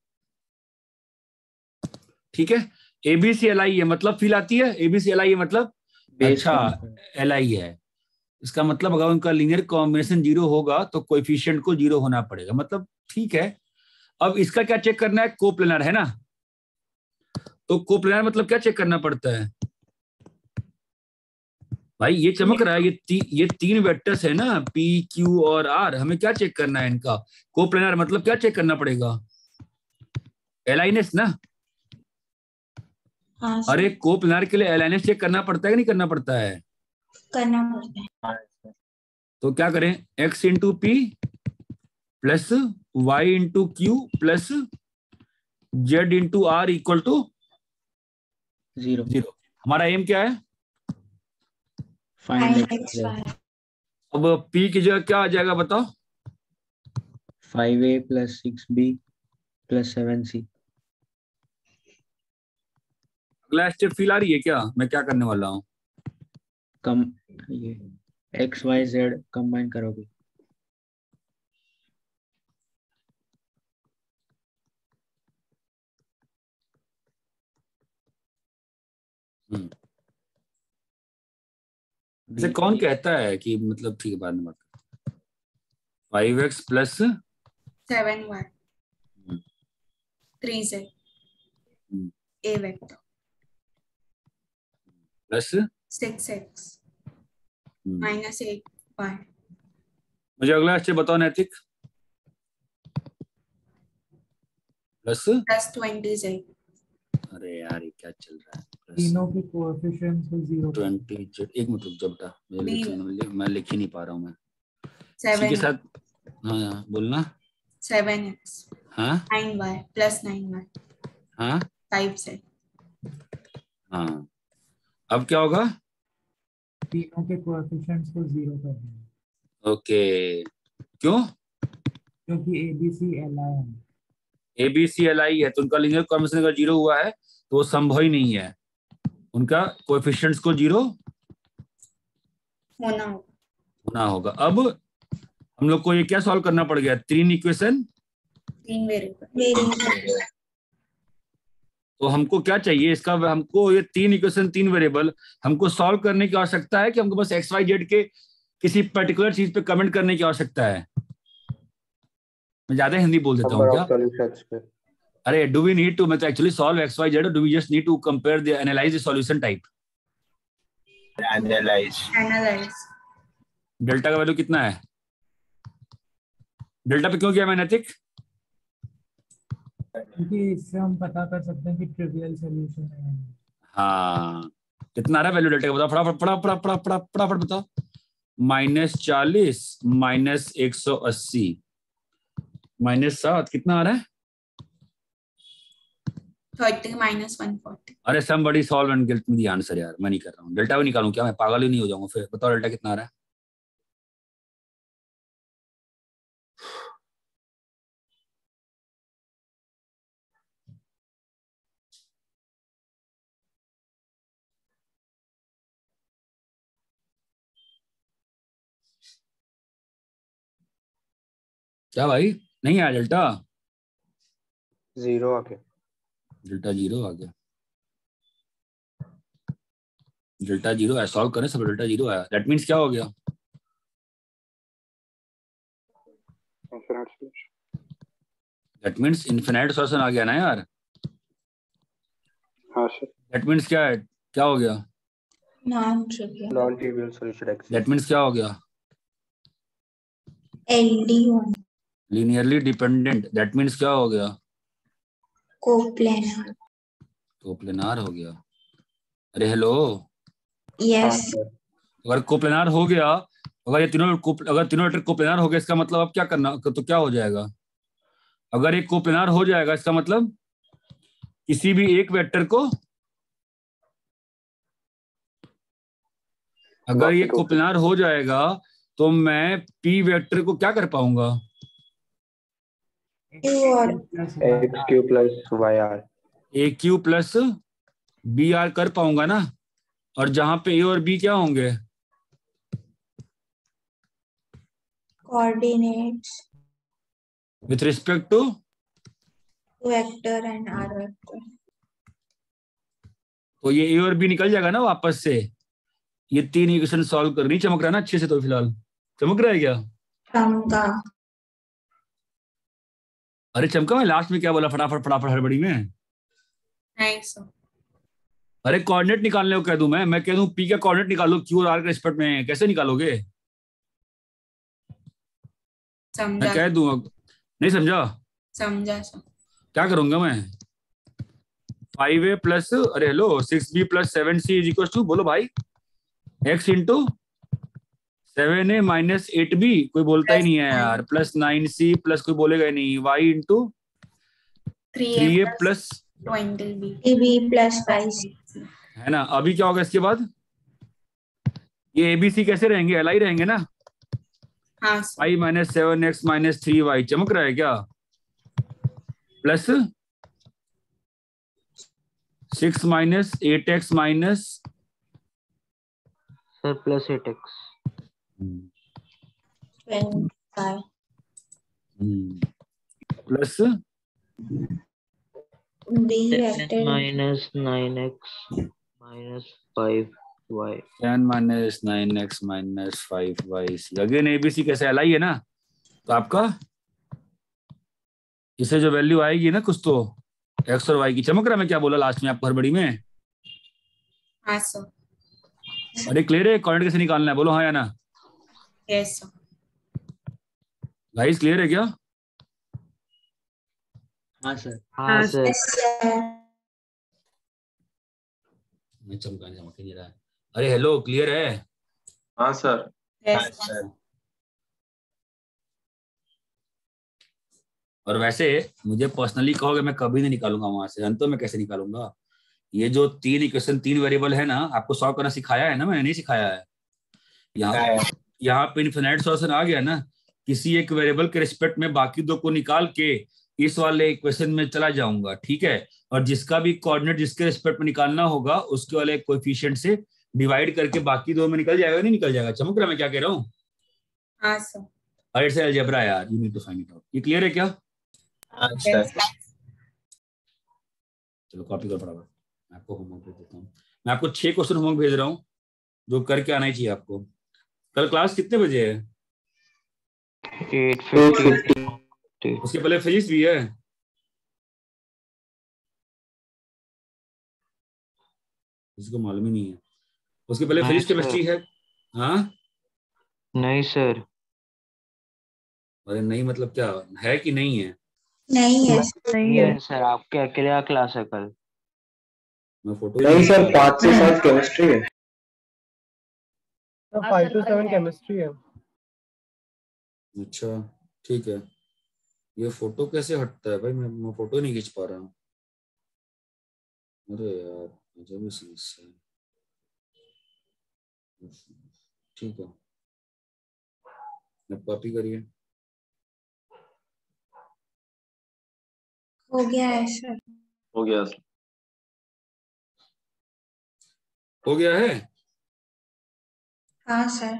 ठीक है? एबीसी एल आई है मतलब फील आती है? एबीसी एल आई है मतलब अच्छा एल आई है। इसका मतलब अगर उनका लीनियर कॉम्बिनेशन ज़ीरो होगा तो कोएफिशिएंट को ज़ीरो होना पड़ेगा। मतलब ठीक है। अब इसका क्या चेक करना है? कोप्लेनर है ना? तो कोप्लेनर मतलब क्या चेक करना पड़ता है? भाई ये चमक रहा है ये ती, ये तीन वेक्टर्स है ना पी क्यू और आर हमें क्या चेक करना है इनका? कोप्लेनर मतलब क्या चेक करना पड़ेगा? एलाइनेस ना? हाँ सर। अरे कोप्लेनर के लिए एलाइनेस चेक करना पड़ता है कि नहीं करना पड़ता है? करना पड़ता है। तो क्या करें? X into p plus y into q plus z into r equal to zero zero हमारा एम क्या है? एक्स अब p की जगह क्या आ जाएगा बताओ? Five a plus six b plus seven c अगला स्टेप फील आ रही है क्या? मैं क्या करने वाला हूँ? कम ये एक्स वाई जेड कंबाइन करोगे। हम्म। जैसे कौन कहता है कि मतलब ठीक है बाद में बात five x plus seven y three hmm. A vector plus six x minus eight y मुझे अगला स्टेप बताओ नैतिक। प्लस प्लस ट्वेंटी अरे यार ये क्या चल रहा है? तीनों के कोएफिशिएंट्स को ज़ीरो ट्वेंटी एक मिनट रुक जा बेटा लिख मैं लिख ही नहीं पा रहा हूँ मैं। सेवन के साथ हाँ बोलना। सेवन एक्स हाँ? Nine y plus nine y हाँ? फाइव जेड हाँ। अब क्या होगा? तीनों के कोएफिशिएंट्स को ज़ीरो कर ओके। क्यों? क्योंकि A B C L I है। A B C L I है तो उनका लीनियर कॉम्बिनेशन अगर ज़ीरो हुआ है तो वो संभव ही नहीं है। उनका कोएफिशिएंट्स को ज़ीरो होना होगा। होना होगा। अब हम लोग को ये क्या सॉल्व करना पड़ गया? तीन इक्वेशन तीन वेरिएबल तो हमको क्या चाहिए? इसका हमको ये तीन इक्वेशन तीन वेरिएबल हमको सॉल्व करने की आवश्यकता है कि हमको बस एक्स वाई जेड के किसी पर्टिकुलर चीज़ पे कमेंट करने की आवश्यकता है? मैं ज़्यादा हिंदी बोल देता हूँ क्या? अरे डू वी नीड टू मतलब actually solve x y z do we just need to compare the analyse the solution type analyse analyse delta का वैल्यू कितना है? डेल्टा पे क्यों किया मैंने नैतिक क्योंकि इससे हम पता कर सकते हैं कि ट्रिवियल सॉल्यूशन है। हाँ। कितना आ रहा है वैल्यू डेल्टा का? बताओ फटाफट फटाफट फटाफट फटाफट फटाफट बताओ। माइनस चालीस माइनस एक सौ अस्सी। माइनस सात कितना आ रहा है? माइनस वन फोर्टी अरे somebody solve and get me the answer यार। मैं नहीं कर रहा हूँ। डेल्टा भी निकालू क्या? मैं पागल ही नहीं हो जाऊँगा फिर। बताओ डेल्टा कितना आ रहा है? क्या भाई? नहीं आया डेल्टा? ज़ीरो आ गया डेल्टा ज़ीरो आ गया। डेल्टा ज़ीरो है सॉल्व करें सब डेल्टा ज़ीरो आया दैट मीन्स क्या हो गया? Infinite solution that means infinite solution आ गया ना यार? हाँ सर दैट मीन्स क्या है? क्या हो गया? Non trivial non trivial solution that means क्या हो गया? LD1 linearly dependent that means क्या हो गया? कोप्लेनर कोप्लेनार हो गया। अरे हेलो यस अगर कोप्लेनार हो गया अगर ये तीनों अगर तीनों वेक्टर कोप्लेनार हो गया इसका मतलब अब क्या करना तो क्या हो जाएगा? अगर एक कोप्लेनार हो जाएगा इसका मतलब किसी भी एक वेक्टर को अगर ये कोप्लेनार हो जाएगा तो मैं पी वेक्टर को क्या कर पाऊँगा? X q plus y r a q plus b r कर पाऊँगा ना? और जहाँ पे ए और बी क्या होंगे? Coordinates. With respect to vector and r vector. तो ये ए और बी निकल जाएगा ना वापस से? ये तीन इक्वेशन सॉल्व करनी चमक रहा है ना अच्छे से तो फ़िलहाल? चमक रहा है क्या? चमका। अरे चमका मैं लास्ट में क्या बोला? फटाफट फटाफट हड़बड़ी में। अरे कोऑर्डिनेट निकालने को कह दूँ मैं। मैं कह दूँ पी का कोऑर्डिनेट निकालो क्यू और आर के रिस्पेक्ट में। कैसे निकालोगे? मैं कह दूँ नहीं समझा? समझा क्या करूँगा मैं? फाइव ए प्लस अरे hello six b plus seven c is equal to बोलो भाई। X into seven a minus eight b कोई बोलता ही नहीं है यार प्लस नाइन सी प्लस कोई बोलेगा ही नहीं। Y into three three a plus twenty b 5 है ना? अभी क्या होगा इसके बाद? ये एबीसी कैसे रहेंगे? एल आई रहेंगे ना? हाँ I minus seven x minus three y चमक रहा है क्या? Plus six minus eight x minus sir plus eight x 25 plus b vector minus nine x minus five y ten minus nine x minus five y again ABC कैसे L है ना? तो आपका? इसे जो वैल्यू आएगी ना कुछ तो एक्स और वाई की। चमक रहा मैं क्या बोला लास्ट में आपको हड़बड़ी में? हाँ अरे क्लियर है कॉर्डिनेट कैसे निकालना है? बोलो हाँ या ना। यस सर गाइस क्लियर है क्या? हाँ सर हाँ, हाँ सर मैं चमका नहीं चमक नहीं रहा है। अरे हेलो क्लियर है? हाँ सर यस सर और वैसे मुझे पर्सनली कहोगे मैं कभी नहीं निकालूँगा वहाँ से। अंत में कैसे निकालूँगा? ये जो तीन इक्वेशन तीन वेरिएबल है ना आपको सॉल्व करना सिखाया है ना? मैंने नहीं सिखाया है। यहाँ यहाँ पे इन्फिनाइट सॉल्यूशन आ गया ना किसी एक वेरिएबल के रिस्पेक्ट में बाकी दो को निकाल के इस वाले इक्वेशन में चला जाऊँगा ठीक है? और जिसका भी कोऑर्डिनेट जिसके रिस्पेक्ट में निकालना होगा उसके वाले कोएफिशिएंट से डिवाइड करके बाकी दो में निकल जाएगा नहीं निकल जाएगा? चमक रहा मैं क्या कह रहा हूँ? हाँ सर और अलजेब्रा यार you need to find it out ये क्लियर है क्या? हाँ चलो कॉपी कर फटाफट। मैं आपको होमवर्क भेज देता हूँ। मैं आपको छह क्वेश्चन होमवर्क भेज रहा हूँ जो करके आना ही चाहिए आपको। कल क्लास कितने बजे है? उसके पहले फिजिक्स भी है। इसको मालूम ही नहीं है। उसके पहले फिजिक्स केमिस्ट्री है। हाँ? नहीं सर। अरे नहीं मतलब क्या है कि नहीं है? नहीं है नहीं है सर आपके अकेले क्लास है कल। मैं फ़ोटो नहीं सर पाँच से सात केमिस्ट्री है। फाइव टू सेवन केमिस्ट्री है। अच्छा ठीक है। ये फ़ोटो कैसे हटता है भाई? मैं, मैं फ़ोटो नहीं खींच पा रहा हूँ। अरे यार अजब ही समस्या है। ठीक है। अब कॉपी करिए। हो गया है सर। हो गया सर। हो गया है? हाँ सर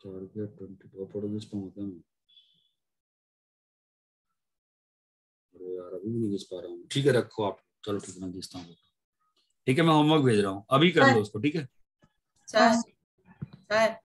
टारगेट ट्वेंटी टू पढ़ो किस होता है अरे यार अभी नहीं घिस पा रहा हूँ। ठीक है रखो आप। चलो ठीक है मैं घिसता हूँ। ठीक है मैं होमवर्क भेज रहा हूँ। अभी कर लो उसको ठीक है? Sir sir